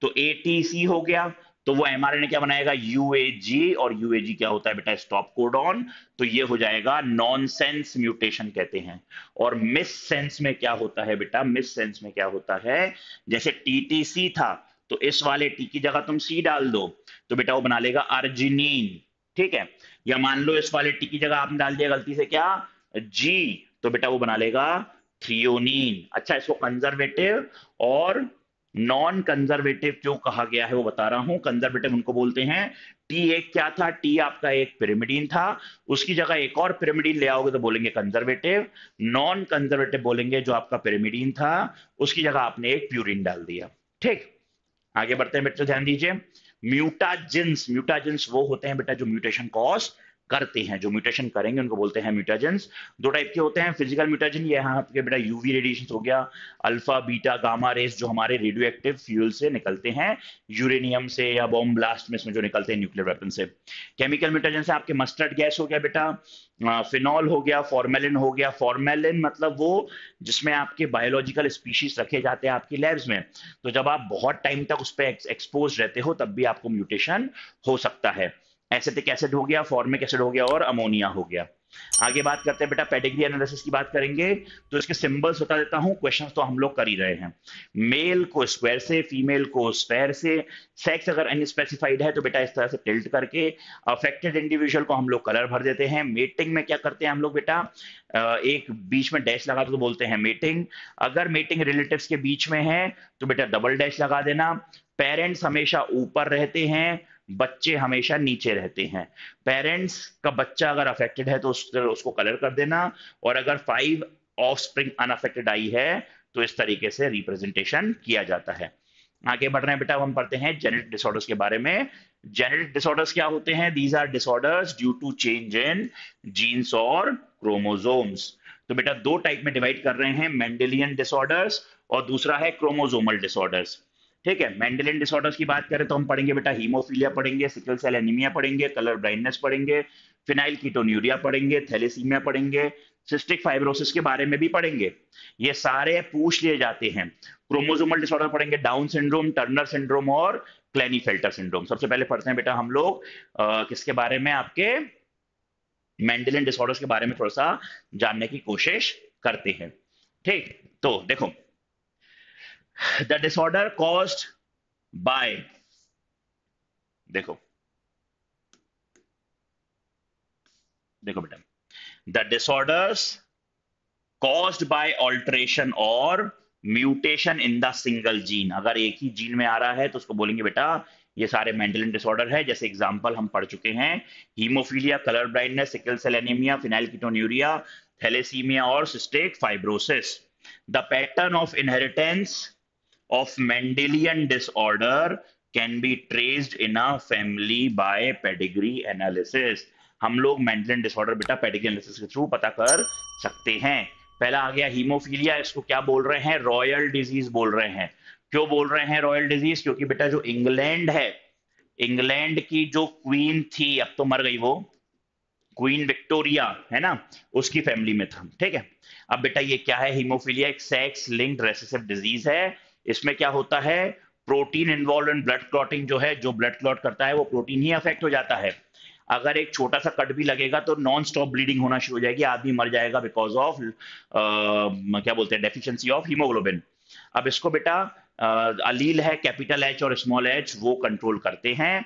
तो ए टी सी हो गया। तो वो एमआरएनए क्या बनाएगा? यूएजी और यूएजी क्या होता है बेटा? स्टॉप कोडॉन तो ये हो जाएगा नॉनसेंस म्यूटेशन कहते हैं। और मिस सेंस में क्या होता है बेटा? मिस सेंस में क्या होता है? जैसे टीटीसी था तो इस वाले टी की जगह तुम सी डाल दो तो बेटा वो बना लेगा अर्जिनीन ठीक है? या मान लो इस वाले टी की जगह आपने डाल दिया गलती से क्या? जी तो बेटा वो बना लेगा थ्रियोनिन अच्छा इसको कंजर्वेटिव और नॉन कंजर्वेटिव जो कहा गया है, वो बता रहा हूँ। कंजर्वेटिव उनको बोलते हैं, टी एक क्या था? टी आपका एक पिरामिडीन था। उसकी जगह एक और पिरामिडीन ले आओगे तो बोलेंगे कंजर्वेटिव नॉन कंजर्वेटिव बोलेंगे जो आपका पिरामिडीन था, उसकी जगह आपने एक प्यूरिन डाल दिया। ठीक। आगे बढ़ते हैं बेटा ध्यान दीजिए। म्यूटाजिन्स म्यूटाजिन्स वो होते हैं बेटा जो म्यूटेशन कॉज करते हैं, जो म्यूटेशन करेंगे, उनको बोलते हैं म्यूटाजेंस दो टाइप के होते हैं फ़िज़िकल म्यूटाजन ये यहाँ पे बेटा यूवी रेडिएशन हो गया अल्फ़ा बीटा गामा रेस जो हमारे रेडियो एक्टिव फ्यूल से निकलते हैं यूरेनियम से या बॉम्ब ब्लास्ट में इसमें जो निकलते हैं न्यूक्लियर वेपन से। केमिकल म्यूटाजन से आपके मस्टर्ड गैस हो गया बेटा फिनॉल हो गया फॉर्मेलिन हो गया। फॉर्मेलिन मतलब वो जिसमें आपके बायोलॉजिकल स्पीशीज रखे जाते हैं आपकी लैब्स में। तो जब आप बहुत टाइम तक उस पर एक्सपोज रहते हो, तब भी आपको म्यूटेशन हो सकता है। एसिटिक एसिड हो गया फॉर्मिक एसिड हो गया और अमोनिया हो गया। आगे बात करते हैं बेटा पेडिग्री एनालिसिस की बात करेंगे। तो इसके सिंबल्स बता देता हूँ क्वेश्चंस तो हम लोग कर ही रहे हैं। मेल को स्क्वायर से फीमेल को स्क्वायर से। सेक्स अगर अनस्पेसिफाइड है तो बेटा इस तरह से टिल्ट करके अफेक्टेड इंडिविजुअल को हम लोग कलर भर देते हैं। मेटिंग में क्या करते हैं हम लोग बेटा? एक बीच में डैश लगा तो बोलते हैं मेटिंग अगर मेटिंग रिलेटिव के बीच में है तो बेटा डबल डैश लगा देना। पेरेंट्स हमेशा ऊपर रहते हैं बच्चे हमेशा नीचे रहते हैं। पेरेंट्स का बच्चा अगर अफेक्टेड है तो उस, उसको कलर कर देना और अगर फाइव ऑफ़ स्प्रिंग अनअफेक्टेड आई है तो इस तरीके से रिप्रेजेंटेशन किया जाता है। आगे बढ़ रहे हैं बेटा हम पढ़ते हैं जेनेटिक डिसऑर्डर्स के बारे में। जेनेटिक डिसऑर्डर्स क्या होते हैं? These are disorders due to change in genes और क्रोमोजोम्स तो बेटा दो टाइप में डिवाइड कर रहे हैं मेंडेलियन डिसऑर्डर्स और दूसरा है क्रोमोजोमल डिसऑर्डर्स ठीक है मेंडेलियन डिसऑर्डर्स की बात करें तो हम पढ़ेंगे बेटा हीमोफीलिया पढ़ेंगे सिकल सेल एनीमिया पढ़ेंगे कलर ब्लाइंडनेस पढ़ेंगे फिनाइल कीटोन्यूरिया पढ़ेंगे थैलेसीमिया पढ़ेंगे सिस्टिक फाइब्रोसिस के बारे में भी पढ़ेंगे। ये सारे पूछ लिए जाते हैं। क्रोमोजोमल डिसऑर्डर पढ़ेंगे डाउन सिंड्रोम टर्नर सिंड्रोम और क्लैनीफेल्टर सिंड्रोम सबसे पहले पढ़ते हैं बेटा हम लोग किसके बारे में, आपके मेंडेलियन डिसऑर्डर्स के बारे में थोड़ा सा जानने की कोशिश करते हैं। ठीक तो देखो the disorder caused बाय देखो देखो बेटा the disorders caused by alteration और mutation in the single gene अगर एक ही जीन में आ रहा है तो उसको बोलेंगे बेटा, ये सारे मेंटलिन डिसऑर्डर है। जैसे एग्जांपल हम पढ़ चुके हैं hemophilia colour blindness sickle cell anemia phenylketonuria thalassemia और cystic fibrosis the pattern of inheritance of Mendelian disorder can be traced in a family by pedigree analysis. हम लोग मेंडलियन डिसऑर्डर बेटा पेडिग्री एनालिसिस के through पता कर सकते हैं। पहला आ गया हीमोफीलिया इसको क्या बोल रहे हैं? रॉयल डिज़ीज़ बोल रहे हैं। क्यों बोल रहे हैं रॉयल डिज़ीज़ क्योंकि बेटा जो इंग्लैंड है इंग्लैंड की जो क्वीन थी, अब तो मर गई वो क्वीन विक्टोरिया है ना? उसकी फैमिली में था, ठीक है? अब बेटा ये क्या है? हीमोफीलिया एक सेक्स लिंक्ड रेसेसिव डिज़ीज़ है। इसमें क्या होता है? Protein involve in blood clotting जो है, जो ब्लड क्लॉट करता है, वो प्रोटीन ही अफेक्ट हो जाता है। अगर एक छोटा सा कट भी लगेगा तो नॉन स्टॉप ब्लीडिंग होना शुरू हो जाएगी, आदमी मर जाएगा बिकॉज़ ऑफ़ क्या बोलते हैं डेफिशिएंसी ऑफ़ हीमोग्लोबिन अब इसको बेटा अलील है कैपिटल एच और स्मॉल एच वो कंट्रोल करते हैं।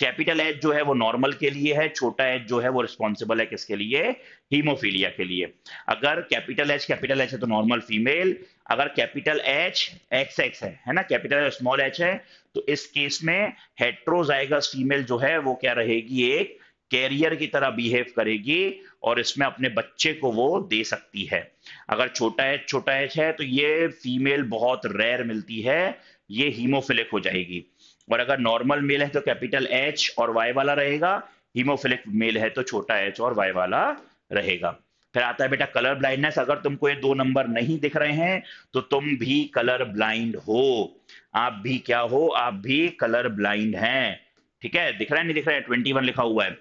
कैपिटल एच जो है वो नॉर्मल के लिए है, छोटा एच जो है वो रिस्पॉन्सिबल है किसके लिए? हीमोफीलिया के लिए। अगर कैपिटल एच कैपिटल एच है तो नॉर्मल फीमेल, अगर कैपिटल एच एक्स एक्स है है ना? कैपिटल स्मॉल एच है तो इस केस में हेट्रोजाइगस फीमेल जो है वो क्या रहेगी? एक कैरियर की तरह बिहेव करेगी और इसमें अपने बच्चे को वो दे सकती है। अगर छोटा एच छोटा एच है तो ये फीमेल बहुत रेयर मिलती है, ये हीमोफिलिक हो जाएगी। और अगर नॉर्मल मेल है तो कैपिटल एच और वाई वाला रहेगा हीमोफिलिक मेल है तो छोटा एच और वाई वाला रहेगा। फिर आता है बेटा कलर ब्लाइंडनेस अगर तुमको ये दो नंबर नहीं दिख रहे हैं तो तुम भी कलर ब्लाइंड हो। आप भी क्या हो? आप भी कलर ब्लाइंड हैं। ठीक है? दिख रहा है? नहीं दिख रहा है? ट्वेंटी वन लिखा हुआ है।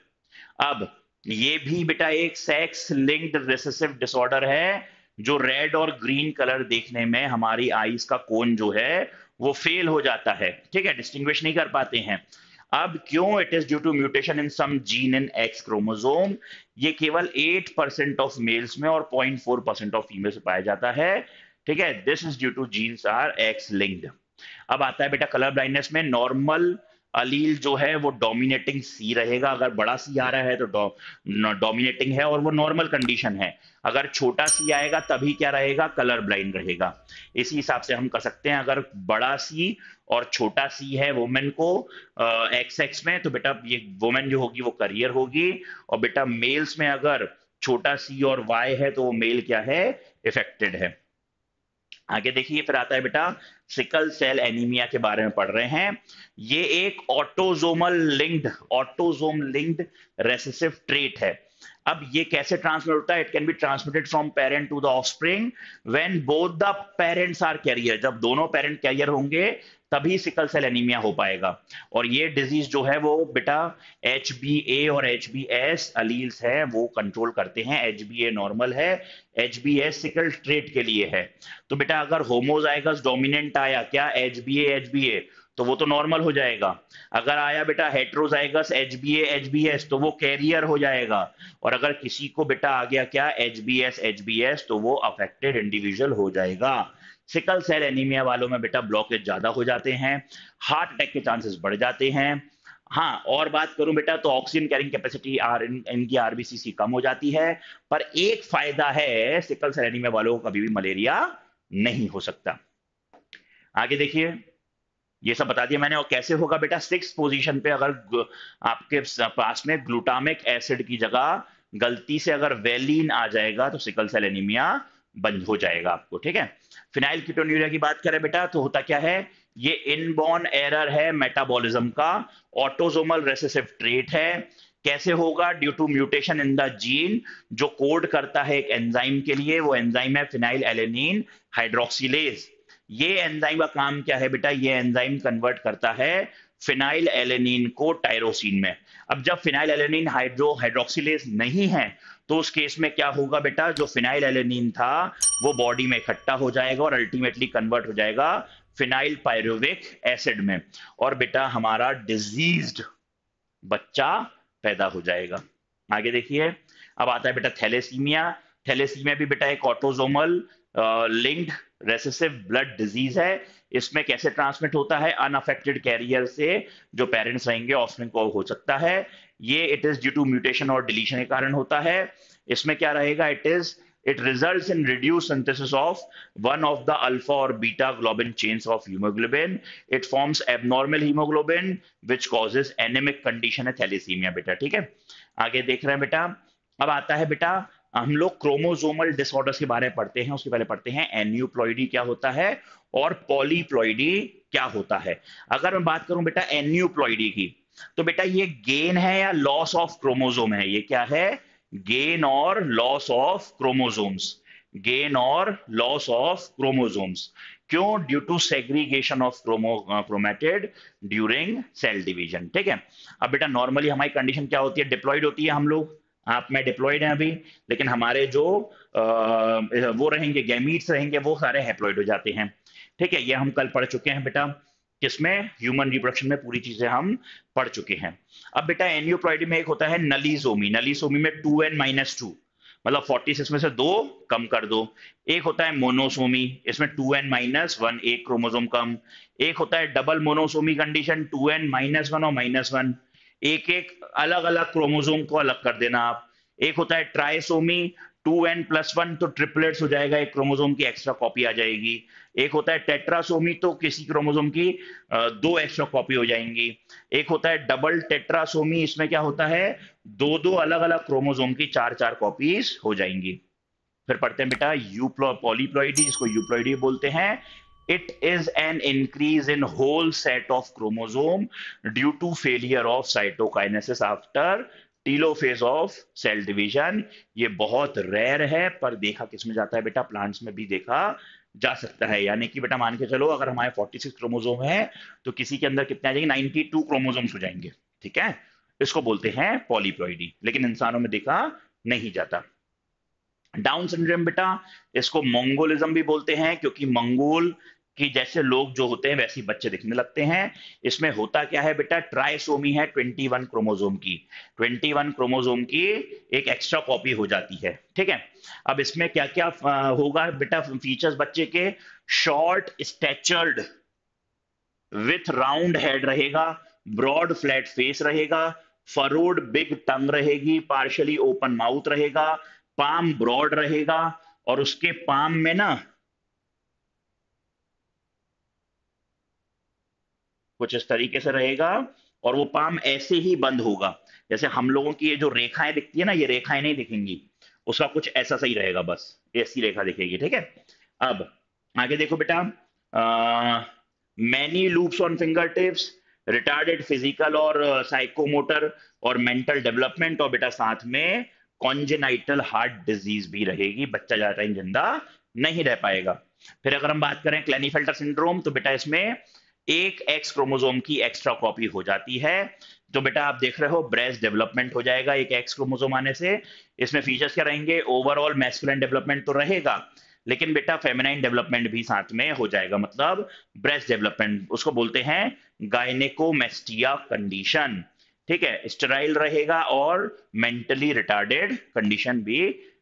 अब ये भी बेटा एक सेक्स लिंक्ड रिसेसिव डिसऑर्डर है, जो रेड और ग्रीन कलर देखने में हमारी आईज का कोन जो है वो फेल हो जाता है। ठीक है? डिस्टिंग्विश नहीं कर पाते हैं। अब क्यों it is due to mutation in some gene in X chromosome ये केवल 8 परसेंट ऑफ़ मेल्स में और 0.4 परसेंट ऑफ़ फीमेल्स में पाया जाता है। ठीक है? This is due to genes are X linked अब आता है बेटा कलर ब्लाइंडनेस में। नॉर्मल अलील जो है वो डोमिनेटिंग सी रहेगा। अगर बड़ा सी आ रहा है तो डोमिनेटिंग है और वो नॉर्मल कंडीशन है। अगर छोटा सी आएगा तभी क्या रहेगा? कलर ब्लाइंड रहेगा। इसी हिसाब से हम कर सकते हैं, अगर बड़ा सी और छोटा सी है वुमेन को एक्स एक्स में तो बेटा ये वुमेन जो होगी वो करियर होगी। और बेटा मेल्स में अगर छोटा सी और वाई है तो वो मेल क्या है? इफेक्टेड है। आगे देखिए, फिर आता है बेटा सिकल सेल एनीमिया के बारे में पढ़ रहे हैं। ये एक autosomal linked autosome linked recessive trait है। अब ये कैसे ट्रांसमिट होता है? It can be transmitted from parent to the offspring when both the parents are carrier जब दोनों पेरेंट कैरियर होंगे तभी सिकल सेल एनीमिया हो पाएगा और ये डिज़ीज़ जो है वो बेटा एच बी ए और एच बी एस अलील्स है वो कंट्रोल करते हैं एच बी ए नॉर्मल है H B S sickle trait के लिए है तो बेटा अगर होमोजाइगस डोमिनेंट आया क्या H B A H B A तो वो तो नॉर्मल हो जाएगा अगर आया बेटा heterozygous H B H B S तो वो कैरियर हो जाएगा और अगर किसी को बेटा आ गया क्या H B S H B S तो वो अफेक्टेड इंडिविजुअल हो जाएगा सिकल सेल एनीमिया वालों में बेटा ब्लॉकेज ज़्यादा हो जाते हैं हार्ट अटैक के चांसेस बढ़ जाते हैं। हाँ और बात करूँ बेटा तो oxygen carrying capacity are in, इनकी आरबीसीसी कम हो जाती है पर एक फ़ायदा है सिकल सेल एनीमिया वालों को कभी भी मलेरिया नहीं हो सकता। आगे देखिए ये सब बता दिया मैंने और कैसे होगा बेटा? सिक्स पोजीशन पे अगर आपके पास में ग्लूटामिक एसिड की जगह गलती से अगर वेलिन आ जाएगा तो सिकल सेल एनीमिया बंद हो जाएगा आपको, ठीक है? फिनाइल कीटोन्यूरिया की बात करें बेटा तो होता क्या है? ये इनबॉर्न एरर है मेटाबॉलिज्म का ऑटोजोमल रेसेसिव ट्रेट है। कैसे होगा? Due to mutation in the gene जो कोड करता है एक एंजाइम के लिए, वो एंजाइम है फिनाइल एलेनिन हाइड्रोक्सिलेज ये एंजाइम का काम क्या है बेटा? ये एंजाइम कन्वर्ट करता है फिनाइल एलेनिन को टायरोसिन में। अब जब फिनाइल एलेनिन हाइड्रो हाइड्रोक्सिलेज नहीं है तो उस केस में क्या होगा बेटा? जो फिनाइल एलेनिन था, वो बॉडी में इकट्ठा हो जाएगा और अल्टीमेटली कन्वर्ट हो जाएगा फिनाइल पायरोविक एसिड में। और बेटा, हमारा डिजीज्ड बच्चा पैदा हो जाएगा। आगे देखिए। अब आता है बेटा थैलेसीमिया थैलेसीमिया भी बेटा एक autosomal linked recessive blood disease है। इसमें कैसे ट्रांसमिट होता है? अनअफेक्टेड कैरियर से जो पेरेंट्स रहेंगे ऑफस्प्रिंग को हो सकता है। ये it is due to mutation और डिलीशन के कारण होता है। इसमें क्या रहेगा? It is it results in reduced synthesis of one of the alpha or beta globin chains of hemoglobin. It forms abnormal hemoglobin, which causes anemic condition है thalassemia बेटा, ठीक है? आगे देख रहे हैं बेटा। अब आता है बेटा, हम लोग क्रोमोजोमल डिसऑर्डर्स के बारे में पढ़ते हैं। उसके पहले पढ़ते हैं एन्यूप्लॉइडी क्या होता है और पॉलीप्लॉइडी क्या होता है। अगर मैं बात करूँ बेटा एन्यूप्लॉइडी की तो बेटा ये गेन है या लॉस ऑफ़ क्रोमोजोम है? ये क्या है? गेन और लॉस ऑफ़ क्रोमोजोम्स गेन और लॉस ऑफ़ क्रोमोजोम्स क्यों? Due to segregation of chromo chromatid during cell division ठीक है? अब बेटा नॉर्मली हमारी कंडीशन क्या होती है? डिप्लॉइड होती है हम लोग। आप में डिप्लॉयड हैं अभी। लेकिन हमारे जो आ, वो रहेंगे गैमीट्स रहेंगे वो सारे हैप्लॉइड हो जाते हैं। ठीक है? ये हम कल पढ़ चुके हैं बेटा। किसमें? ह्यूमन रिप्रोडक्शन में पूरी चीज़ें हम पढ़ चुके हैं। अब बेटा एन्यूप्लॉइड में एक होता है नलीसोमी नलीसोमी में टू एन माइनस टू मतलब फोर्टी सिक्स में से दो कम कर दो। एक होता है मोनोसोमी इसमें टू एन माइनस वन एक क्रोमोजोम कम। एक होता है double monosomy condition two N minus one और माइनस वन एक एक अलग अलग क्रोमोजोम को अलग कर देना आप। एक होता है trisomy two N plus one तो ट्रिपलेट्स हो जाएगा, एक क्रोमोजोम की एक्स्ट्रा कॉपी आ जाएगी। एक होता है टेट्रासोमी तो किसी क्रोमोजोम की दो एक्स्ट्रा कॉपी हो जाएँगी। एक होता है डबल टेट्रासोमी, इसमें क्या होता है दो दो अलग अलग क्रोमोजोम की चार चार कॉपीज हो जाएँगी। फिर पढ़ते हैं बेटा, यूप्लो, पॉलीप्लॉइडी जिसको यूप्लॉइडी बोलते हैं। It is an increase in whole set of chromosome due to failure of cytokinesis after telophase of cell division ये बहुत रेयर है, पर देखा किसमें जाता है बेटा? प्लांट्स में भी देखा जा सकता है। यानी कि बेटा मान के चलो, अगर हमारे 46 क्रोमोजोम है तो किसी के अंदर कितने आ जाएँगे? 92 क्रोमोजोम्स हो जाएँगे। ठीक है? इसको बोलते हैं पॉलीप्लॉइडी लेकिन इंसानों में देखा नहीं जाता। डाउन सिंड्रोम बेटा, इसको मंगोलिज्म भी बोलते हैं, क्योंकि मंगोल कि जैसे लोग जो होते हैं वैसे बच्चे दिखने लगते हैं। इसमें होता क्या है बेटा? ट्राइसोमी है 21 क्रोमोजोम की। 21 क्रोमोजोम की एक एक्स्ट्रा कॉपी हो जाती है, ठीक है? अब इसमें क्या क्या होगा बेटा फीचर्स बच्चे के? Short statured with round head रहेगा ब्रॉड फ्लैट फेस रहेगा फरोड बिग टंग रहेगी पार्शली ओपन माउथ रहेगा पाम ब्रॉड रहेगा, और उसके पाम में ना कुछ इस तरीके से रहेगा और वो पाम ऐसे ही बंद होगा। जैसे हम लोगों की ये जो रेखाएँ दिखती है ना, ये रेखाएँ नहीं दिखेंगी। उसका कुछ ऐसा सही रहेगा बस। ऐसी रेखा दिखेगी, ठीक है? अब आगे देखो बेटा। Many loops on finger tips retarded physical और साइकोमोटर और मेंटल डेवलपमेंट और बेटा साथ में कॉन्जेनाइटल हार्ट डिज़ीज़ भी रहेगी। बच्चा ज़्यादा ज़िंदा नहीं रह पाएगा। फिर अगर हम बात करें क्लैनीफेल्टर सिंड्रोम तो बेटा इसमें एक एक्स क्रोमोजोम की एक्स्ट्रा कॉपी हो जाती है। तो बेटा आप देख रहे हो ब्रेस्ट डेवलपमेंट हो जाएगा एक एक्स क्रोमोजोम आने से। इसमें फीचर्स क्या रहेंगे? ओवरऑल मैस्कुलिन डेवलपमेंट तो रहेगा, लेकिन बेटा फेमिनाइन डेवलपमेंट भी साथ में हो जाएगा। मतलब ब्रेस्ट डेवलपमेंट उसको बोलते हैं गायनेकोमेस्टिया कंडीशन ठीक है स्टेराइल रहेगा और मेंटली रिटार्डेड कंडीशन भी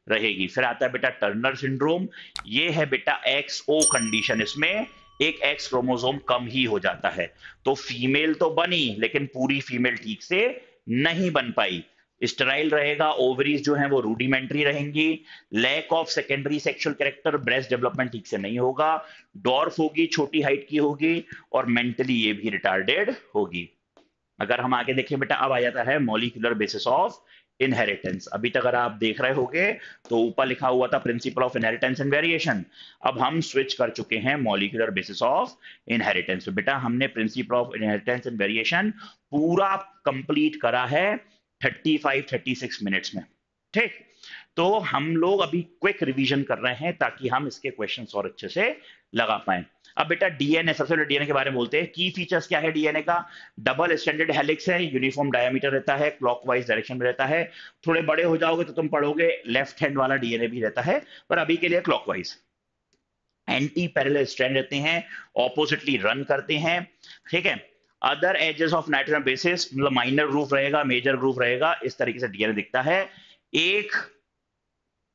रहेगी। फिर आता है बेटा टर्नर सिंड्रोम ये है बेटा एक्सओ कंडीशन इसमें। एक एक्स क्रोमोसोम कम ही हो जाता है। तो फीमेल तो बनी, लेकिन पूरी फीमेल ठीक से नहीं बन पाई। स्टेराइल रहेगा, ओवरीज जो है वो रूडिमेंट्री रहेंगी। Lack of secondary sexual character breast development ठीक से नहीं होगा। डॉर्फ होगी, छोटी हाइट की होगी, और मेंटली ये भी रिटार्डेड होगी। अगर हम आगे देखें बेटा, अब आ जाता है मॉलिकुलर बेसिस ऑफ़ इनहेरिटेंस अभी तक अगर आप देख रहे होगे तो ऊपर लिखा हुआ था principle of inheritance and variation अब हम स्विच कर चुके हैं मॉलिकुलर बेसिस ऑफ़ इनहेरिटेंस बेटा, हमने principle of inheritance and variation पूरा कंप्लीट करा है 35 36 मिनट्स में. ठीक? तो हम लोग अभी क्विक रिवीजन कर रहे हैं ताकि हम इसके क्वेश्चन और अच्छे से लगा पाए। अब बेटा डीएनए सबसे पहले डीएनए के बारे में बोलते हैं। की फीचर्स क्या है डीएनए का? डबल स्टैंडर्ड हेलिक्स है यूनिफॉर्म डायमीटर रहता है क्लॉकवाइज डायरेक्शन में रहता है। थोड़े बड़े हो जाओगे तो तुम पढ़ोगे लेफ़्ट हैंड वाला डीएनए भी रहता है, पर अभी के लिए क्लॉकवाइज एंटी पैरेलल स्ट्रैंड रहते हैं ऑपोजिटली रन करते हैं, ठीक है? Other edges of nitrogen bases मतलब माइनर ग्रुप रहेगा मेजर ग्रुप रहेगा, इस तरीके से डीएनए दिखता है। एक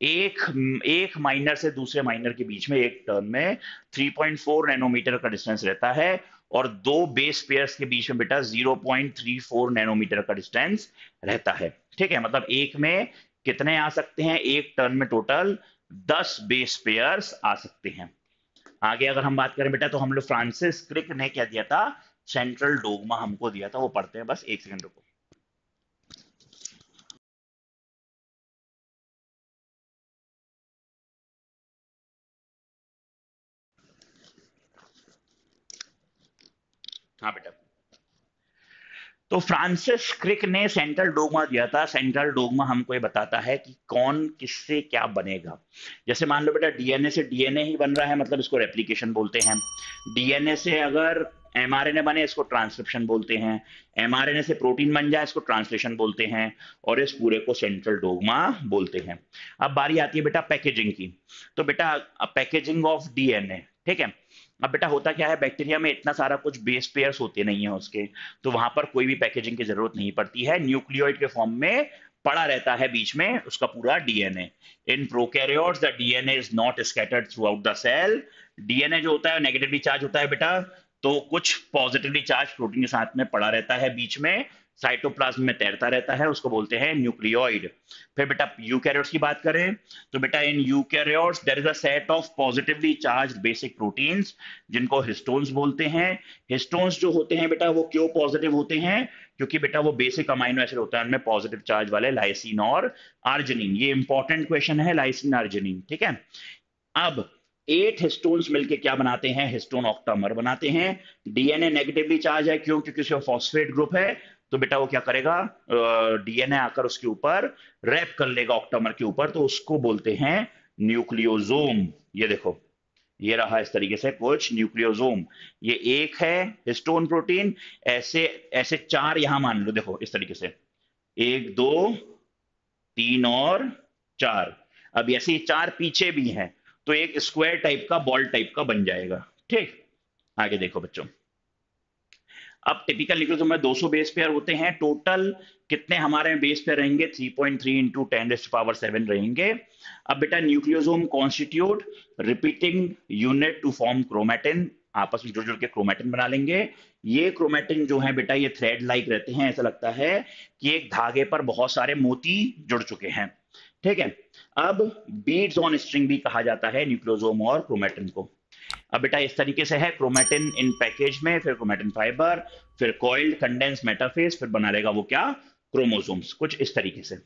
एक एक माइनर से दूसरे माइनर के बीच में एक टर्न में 3.4 नैनोमीटर का डिस्टेंस रहता है और दो बेस पेयर्स के बीच में बेटा 0.34 नैनोमीटर का डिस्टेंस रहता है। ठीक है? मतलब एक में कितने आ सकते हैं? एक टर्न में टोटल 10 बेस पेयर्स आ सकते हैं। आगे अगर हम बात करें बेटा तो हम लोग फ्रांसिस क्रिक ने क्या दिया था? सेंट्रल डोगमा हमको दिया था। वो पढ़ते हैं बस, एक सेकंड रुको। हाँ बेटा तो फ्रांसिस क्रिक ने सेंट्रल डोगमा दिया था। सेंट्रल डोगमा हमको ये बताता है कि कौन किससे क्या बनेगा। जैसे मान लो बेटा, डीएनए से डीएनए ही बन रहा है मतलब इसको रेप्लीकेशन बोलते हैं। डीएनए से अगर एमआरएनए बने, इसको ट्रांसक्रिप्शन बोलते हैं। एमआरएनए से प्रोटीन बन जाए, इसको ट्रांसलेशन बोलते हैं। और इस पूरे को सेंट्रल डोगमा बोलते हैं। अब बारी आती है बेटा पैकेजिंग की। तो बेटा पैकेजिंग ऑफ़ डीएनए ठीक है? अब बेटा होता क्या है बैक्टीरिया में इतना सारा कुछ बेस पेयर्स होते नहीं है उसके तो वहाँ पर कोई भी पैकेजिंग की ज़रूरत नहीं पड़ती है। न्यूक्लियोइड के फॉर्म में पड़ा रहता है बीच में उसका पूरा DNA in prokaryotes the DNA is not scattered throughout the cell DNA जो होता है नेगेटिवली चार्ज होता है बेटा तो कुछ पॉजिटिवली चार्ज प्रोटीन के साथ में पड़ा रहता है बीच में। साइटोप्लाज्म में तैरता रहता है, उसको बोलते हैं न्यूक्लियोइड। फिर बेटा यूकैरियोट्स की बात करें तो बेटा in eukaryotes there is a set of positively charged basic proteins जिनको हिस्टोन्स बोलते हैं। हिस्टोन्स जो होते हैं बेटा, वो क्यों पॉजिटिव होते हैं? क्योंकि बेटा वो बेसिक अमाइनो एसिड होता है, उनमें पॉजिटिव चार्ज वाले लाइसिन और आर्जिनिन ये इंपॉर्टेंट क्वेश्चन है लाइसिन आर्जिनिन ठीक है? अब एट हिस्टोन्स मिलके क्या बनाते हैं? हिस्टोन ऑक्टामर बनाते हैं। डीएनए नेगेटिवली चार्ज है, क्यों? क्योंकि उसका फॉस्फेट ग्रुप है। तो बेटा वो क्या करेगा? डीएनए आकर उसके ऊपर रैप कर लेगा ऑक्टामर के ऊपर तो उसको बोलते हैं न्यूक्लियोजोम ये देखो, ये रहा इस तरीके से कुछ न्यूक्लियोजोम ये एक है हिस्टोन प्रोटीन, ऐसे ऐसे चार यहाँ मान लो, देखो इस तरीके से। एक, दो, तीन और चार। अब ऐसे चार पीछे भी हैं तो एक स्क्वायर टाइप का बॉल टाइप का बन जाएगा। ठीक? आगे देखो बच्चों। अब टिपिकल न्यूक्लियोसोम में 200 बेस पेयर होते हैं। टोटल कितने हमारे बेस पेयर रहेंगे? 3.3 point three into ten power seven रहेंगे। अब बेटा nucleosome constitute repeating unit to form chromatin आपस में जुड़ जुड़ के क्रोमेटिन बना लेंगे। ये क्रोमेटिन जो है बेटा, ये थ्रेड लाइक रहते हैं, ऐसा लगता है कि एक धागे पर बहुत सारे मोती जुड़ चुके हैं। ठीक है? अब बीड्स ऑन स्ट्रिंग भी कहा जाता है न्यूक्लियोसोम और क्रोमेटिन को। अब बेटा इस तरीके से है क्रोमेटिन इन पैकेज में, फिर क्रोमेटिन फाइबर फिर कॉइल्ड कंडेंस मेटाफेस फिर बना लेगा वो क्या? क्रोमोसोम्स कुछ इस तरीके से।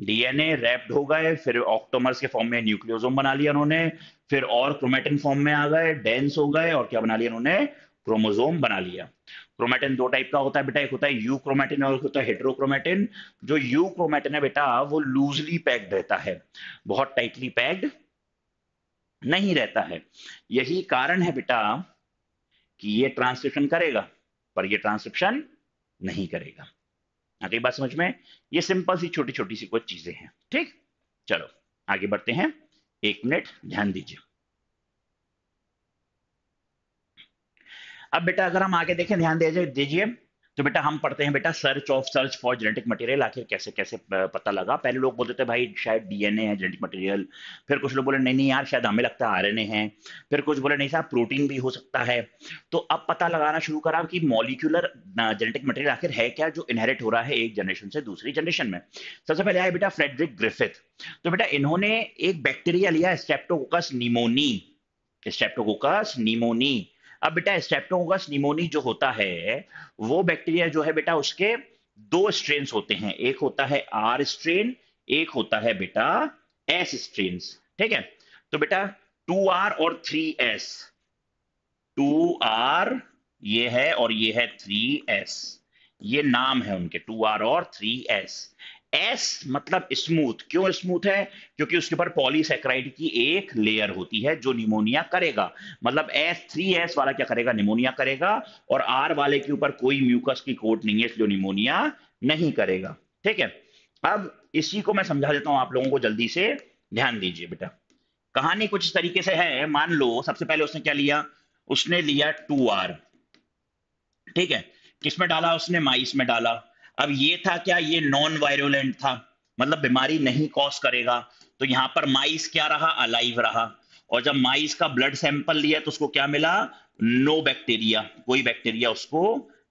डीएनए रैप्ड हो गए, फिर ऑक्टोमर्स के फॉर्म में न्यूक्लियोसोम बना लिया उन्होंने, फिर और क्रोमेटिन फॉर्म में आ गए डेंस हो गए, और क्या बना लिया उन्होंने? क्रोमोसोम बना लिया। क्रोमेटिन दो टाइप का होता है बेटा, एक होता है यू क्रोमेटिन और एक होता है हेट्रोक्रोमेटिन जो यू क्रोमेटिन है बेटा, वो लूजली पैक्ड रहता है, बहुत टाइटली पैक्ड नहीं रहता है। यही कारण है बेटा कि ये ट्रांसक्रिप्शन करेगा, पर ये ट्रांसक्रिप्शन नहीं करेगा। अगली बात समझ में, ये सिंपल सी छोटी छोटी सी कुछ चीज़ें हैं, ठीक? चलो, आगे बढ़ते हैं। एक मिनट, ध्यान दीजिए। अब बेटा अगर हम आगे देखें, ध्यान दीजिए। तो बेटा हम पढ़ते हैं बेटा search of search for genetic material आखिर कैसे कैसे पता लगा? पहले लोग बोलते थे, भाई, शायद डीएनए है जेनेटिक मटेरियल फिर कुछ लोग बोले, नहीं नहीं यार, शायद हमें लगता है आरएनए है. फिर कुछ बोले, नहीं साहब प्रोटीन भी हो सकता है. तो अब पता लगाना शुरू करा कि मॉलिक्यूलर जेनेटिक मटेरियल आखिर है क्या जो इनहेरिट हो रहा है एक जनरेशन से दूसरी जनरेशन में? सबसे पहले आया बेटा फ्रेडरिक ग्रिफिथ तो बेटा इन्होंने एक बैक्टीरिया लिया स्टेप्टोकोकस निमोनी स्टेप्टोकोकस निमोनी अब बेटा स्टेप्टोकोकस निमोनी जो होता है, वो बैक्टीरिया जो है बेटा, उसके दो स्ट्रेन होते हैं। एक होता है आर स्ट्रेन एक होता है बेटा एस स्ट्रेन ठीक है? तो बेटा टू आर और थ्री एस टू आर ये है और ये है थ्री एस ये नाम है उनके टू आर और थ्री एस एस मतलब स्मूथ क्यों स्मूथ है? क्योंकि उसके ऊपर पॉलीसेक्राइड की एक लेयर होती है जो निमोनिया करेगा. मतलब एस थ्री एस वाला क्या करेगा? निमोनिया करेगा और आर वाले के ऊपर कोई म्यूकस की कोट नहीं है, इसलिए निमोनिया नहीं करेगा. ठीक है? अब इसी को मैं समझा देता हूँ आप लोगों को जल्दी से. ध्यान दीजिए बेटा. कहानी कुछ इस तरीके से है. मान लो, सबसे पहले उसने क्या लिया? उसने लिया टू आर ठीक है? किसमें डाला? उसने माइस में डाला. अब ये था क्या ये नॉन वायरोलेंट था? मतलब बीमारी नहीं कॉज करेगा। तो यहाँ पर माइस क्या रहा? अलाइव रहा। और जब माइस का ब्लड सैंपल लिया तो उसको क्या मिला? नो बैक्टीरिया कोई बैक्टीरिया उसको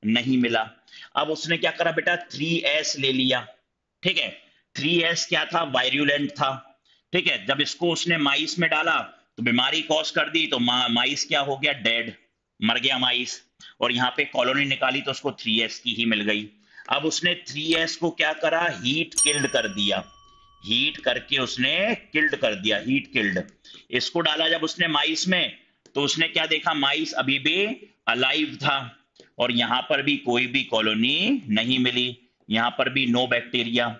नहीं मिला। अब उसने क्या करा बेटा? थ्री एस ले लिया। ठीक है? थ्री एस क्या था? वायरुलेंट था। ठीक है? जब इसको उसने माइस में डाला तो बीमारी कॉज कर दी तो मा, माइस क्या हो गया? डेड मर गया माइस और यहाँ पे कॉलोनी निकाली तो उसको थ्री एस की ही मिल गई। अब उसने थ्री एस को क्या करा? हीट किल्ड कर दिया। हीट करके उसने किल्ड कर दिया। हीट किल्ड इसको डाला जब उसने माइस में तो उसने क्या देखा? माइस अभी भी अलाइव था। और यहाँ पर भी कोई भी कॉलोनी नहीं मिली। यहाँ पर भी नो बैक्टीरिया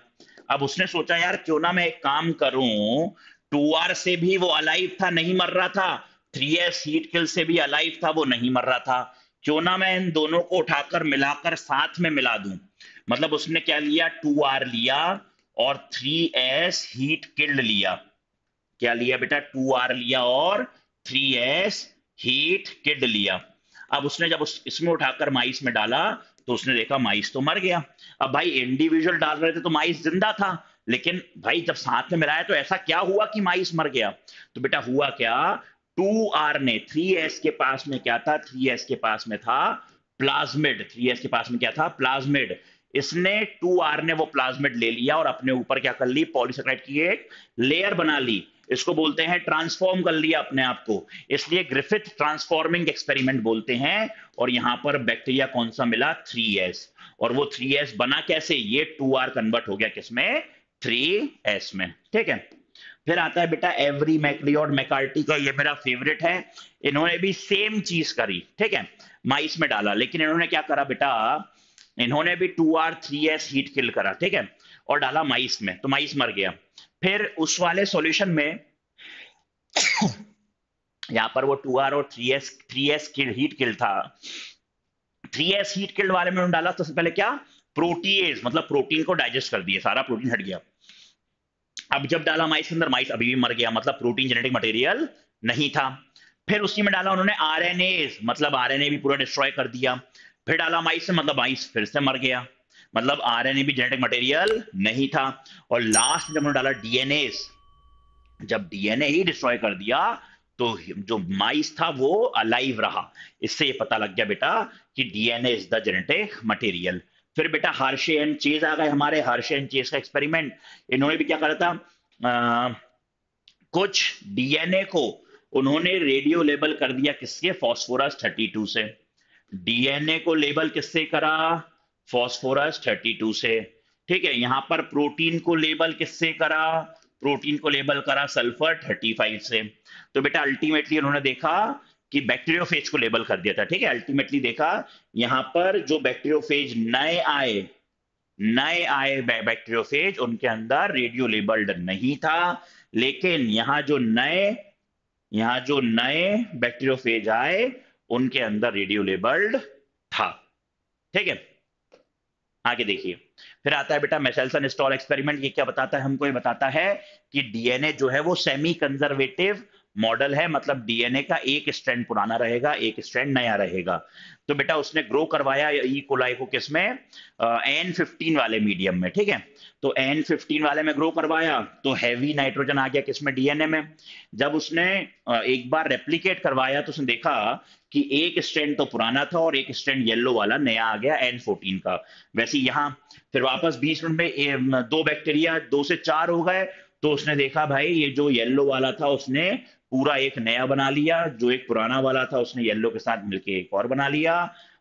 अब उसने सोचा, यार, क्यों ना मैं एक काम करूँ? टू आर से भी वो अलाइव था, नहीं मर रहा था। थ्री एस हीट किल से भी अलाइव था, वो नहीं मर रहा था। क्यों ना मैं इन दोनों को उठाकर मिलाकर साथ में मिला दूँ? मतलब उसने क्या लिया? टू आर लिया और थ्री एस हीट किल्ड लिया। क्या लिया बेटा? टू आर लिया और थ्री एस हीट किल्ड लिया। अब उसने जब उस, इसमें उठाकर माइस में डाला तो उसने देखा माइस तो मर गया। अब भाई इंडिविजुअल डाल रहे थे तो माइस ज़िंदा था, लेकिन भाई जब साथ में मिलाया तो ऐसा क्या हुआ कि माइस मर गया? तो बेटा हुआ क्या? टू आर ने थ्री एस के पास में क्या था? थ्री एस के पास में था प्लाज्मिड थ्री एस के पास में क्या था? प्लाज्मिड इसने टू आर ने वो प्लाज्मिड ले लिया और अपने ऊपर क्या कर ली? पॉलीसेक्राइड की एक लेयर बना ली। इसको बोलते हैं ट्रांसफॉर्म कर लिया अपने आप को। इसलिए ग्रिफिथ ट्रांसफॉर्मिंग एक्सपेरिमेंट बोलते हैं और यहाँ पर बैक्टीरिया कौन सा मिला? थ्री एस और वो थ्री एस बना कैसे? ये टू आर कन्वर्ट हो गया किसमें? थ्री एस में। ठीक है? फिर आता है, बेटा एवरी मैकलियोड मैकार्टी का ये मेरा फेवरेट है। इन्होंने भी सेम चीज़ करी, ठीक है? माइस में डाला, लेकिन इन्होंने क्या करा बेटा? इन्होंने भी two R three S heat kill करा, ठीक है? और डाला माइस में तो माइस मर गया। फिर उस वाले सॉल्यूशन में यहाँ पर वो टू आर और three S three S kill heat kill था। थ्री एस हीट किल्ड वाले में उन्होंने डाला सबसे तो सबसे पहले क्या? प्रोटीएज मतलब प्रोटीन को डाइजेस्ट कर दिया, सारा प्रोटीन हट गया। अब जब डाला माइस के अंदर, माइस अभी भी मर गया मतलब प्रोटीन जेनेटिक मटेरियल नहीं था। फिर उसी में डाला उन्होंने आरएनए मतलब आरएनए भी पूरा डिस्ट्रॉय कर दिया। फिर डाला माइस मतलब माइस फिर से मर गया। मतलब आरएनए भी जेनेटिक मटेरियल नहीं था। और लास्ट जब उन्होंने डाला डीएनए जब डीएनए ही डिस्ट्रॉय कर दिया तो जो माइस था वो अलाइव रहा। इससे ये पता लग गया बेटा कि DNA is the genetic material फिर बेटा हार्शे एंड चेज आ गए हमारे हार्शे एंड चेज का एक्सपेरिमेंट इन्होंने भी क्या करा था? आ, कुछ डीएनए को उन्होंने रेडियो लेबल कर दिया किसके? फॉस्फोरस 32 से। डीएनए को लेबल किससे करा? फॉस्फोरस 32 से। ठीक है यहाँ पर प्रोटीन को लेबल किससे करा? प्रोटीन को लेबल करा सल्फ़र 35 से। तो बेटा अल्टीमेटली उन्होंने देखा कि बैक्टीरियोफेज को लेबल कर दिया था, ठीक है? अल्टीमेटली देखा, यहाँ पर जो बैक्टीरियोफेज नए आए नए आए बैक्टीरियोफेज उनके अंदर रेडियो लेबल्ड नहीं था। लेकिन यहाँ जो नए, यहाँ जो नए बैक्टीरियोफेज आए, उनके अंदर रेडियो लेबल्ड था। ठीक है? आगे देखिए। फिर आता है बेटा मेसेल्सन स्टॉल एक्सपेरिमेंट ये क्या बताता है? हमको ये बताता है कि डीएनए जो है वो सेमी कंजर्वेटिव मॉडल है मतलब डीएनए का एक स्ट्रैंड पुराना रहेगा, एक स्ट्रैंड नया रहेगा। तो बेटा उसने ग्रो करवाया ई कोलाई को किसमें एन फिफ्टीन वाले मीडियम में, ठीक है? तो एन फिफ्टीन वाले में ग्रो करवाया तो हैवी नाइट्रोजन आ गया किसमें डीएनए में। जब उसने एक बार रेप्लीकेट करवाया तो उसने देखा कि एक स्ट्रैंड तो पुराना था और एक स्ट्रैंड येलो वाला नया आ गया एन फोर्टीन का। वैसे यहाँ, फिर वापस बीस मिनट में दो बैक्टीरिया दो से चार हो गए तो उसने देखा भाई, ये जो येलो वाला था, उसने पूरा एक नया बना लिया, जो एक पुराना वाला था, उसने येलो के साथ मिलके एक और बना लिया।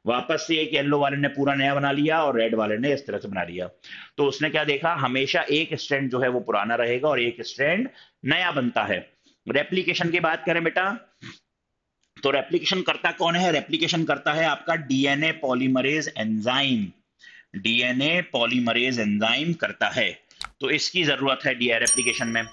वापस से एक येलो वाले ने पूरा नया बना लिया और रेड वाले ने इस तरह से बना लिया। तो उसने क्या देखा? हमेशा एक स्ट्रैंड जो है वो पुराना रहेगा और एक स्ट्रैंड नया बनता है। रेप्लीकेशन की बात करें बेटा तो रेप्लीकेशन करता कौन है? रेप्लीकेशन करता है आपका DNA polymerase enzyme DNA polymerase enzyme करता है। तो इसकी ज़रूरत है डीआर रेप्लीकेशन में।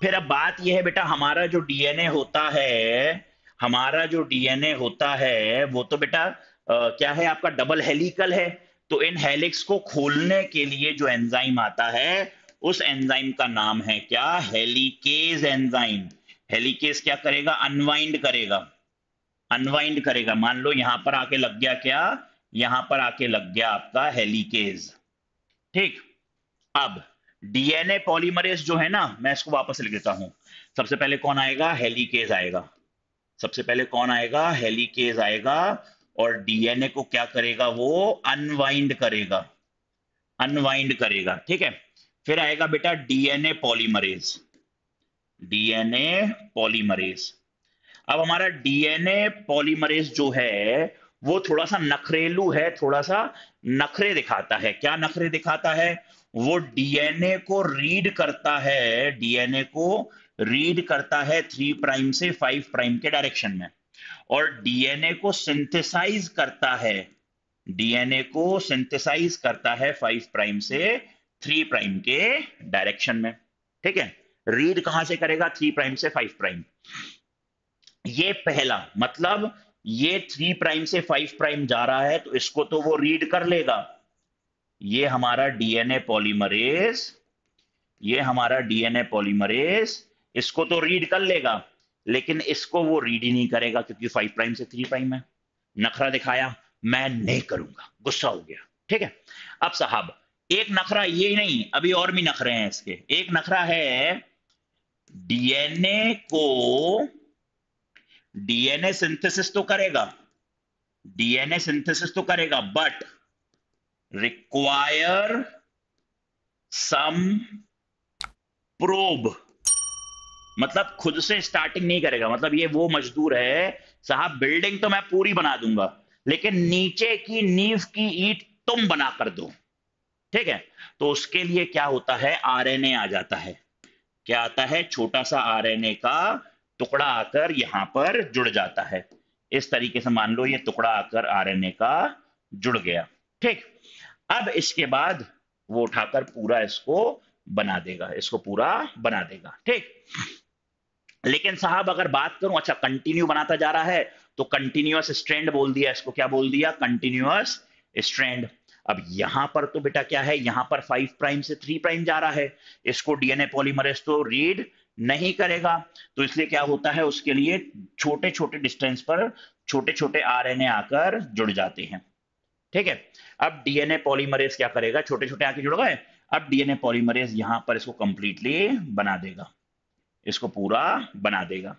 फिर अब बात यह है, बेटा, हमारा जो डीएनए होता है, हमारा जो डीएनए होता है, वो तो बेटा क्या है आपका डबल हेलिकल है। तो इन हेलिक्स को खोलने के लिए जो एंजाइम आता है, उस एंजाइम का नाम है क्या? हेलिकेज एंजाइम हेलिकेज क्या करेगा? अनवाइंड करेगा। अनवाइंड करेगा। मान लो यहाँ पर आके लग गया क्या? यहाँ पर आके लग गया आपका हेलिकेज। ठीक? अब डीएनए पॉलीमरेज जो है ना, मैं इसको वापस लिख देता हूँ। सबसे पहले कौन आएगा? हेलीकेज आएगा। सबसे पहले कौन आएगा? हेलीकेज आएगा और डीएनए को क्या करेगा वो? अनवाइंड करेगा। अनवाइंड करेगा, ठीक है? फिर आएगा बेटा डीएनए पॉलीमरेज डीएनए पॉलीमरेज अब हमारा डीएनए पॉलीमरेज जो है, वो थोड़ा सा नखरेलू है, थोड़ा सा नखरे दिखाता है। क्या नखरे दिखाता है? वो डीएनए को रीड करता है डीएनए को रीड करता है थ्री प्राइम से फाइव प्राइम के डायरेक्शन में। और डीएनए को सिंथेसाइज करता है डीएनए को सिंथेसाइज करता है फाइव प्राइम से थ्री प्राइम के डायरेक्शन में। ठीक है? रीड कहाँ से करेगा? थ्री प्राइम से फाइव प्राइम ये पहला मतलब ये थ्री प्राइम से फाइव प्राइम जा रहा है तो इसको तो वो रीड कर लेगा। ये हमारा डीएनए पॉलीमरेज, ये हमारा डीएनए पॉलीमरेज, इसको तो रीड कर लेगा, लेकिन इसको वो रीड ही नहीं करेगा क्योंकि फाइव प्राइम से थ्री प्राइम है। नखरा दिखाया, मैं नहीं करूँगा। गुस्सा हो गया। ठीक है? अब साहब, एक नखरा ये ही नहीं, अभी और भी नखरे हैं इसके। एक नखरा है डीएनए को, डीएनए सिंथेसिस तो करेगा। डीएनए सिंथेसिस तो करेगा बट require some probe. मतलब खुद से स्टार्टिंग नहीं करेगा। मतलब ये वो मजदूर है, साहब बिल्डिंग तो मैं पूरी बना दूँगा, लेकिन नीचे की नींव की ईट तुम बना कर दो। ठीक है? तो उसके लिए क्या होता है? आरएनए आ जाता है। क्या आता है? छोटा सा आरएनए का टुकड़ा आकर यहाँ पर जुड़ जाता है। इस तरीके से मान लो ये टुकड़ा आकर आरएनए का जुड़ गया। ठीक। अब इसके बाद वो उठाकर पूरा इसको बना देगा, इसको पूरा बना देगा, ठीक। लेकिन साहब, अगर बात करूँ अच्छा कंटिन्यू बनाता जा रहा है तो कंटिन्यूअस स्ट्रेंड बोल दिया, इसको क्या बोल दिया? कंटिन्यूअस स्ट्रेंड अब यहाँ पर तो बेटा क्या है? यहाँ पर फाइव प्राइम से थ्री प्राइम जा रहा है। इसको डीएनए पॉलीमरेज तो रीड नहीं करेगा। तो इसलिए क्या होता है? उसके लिए छोटे छोटे डिस्टेंस पर छोटे छोटे आरएनए आकर जुड़ जाते हैं। ठीक है? अब डीएनए पॉलीमरेज क्या करेगा? छोटे छोटे आके जुड़ गए। अब डीएनए पॉलीमरेज यहाँ पर इसको कंप्लीटली बना देगा। इसको पूरा बना देगा।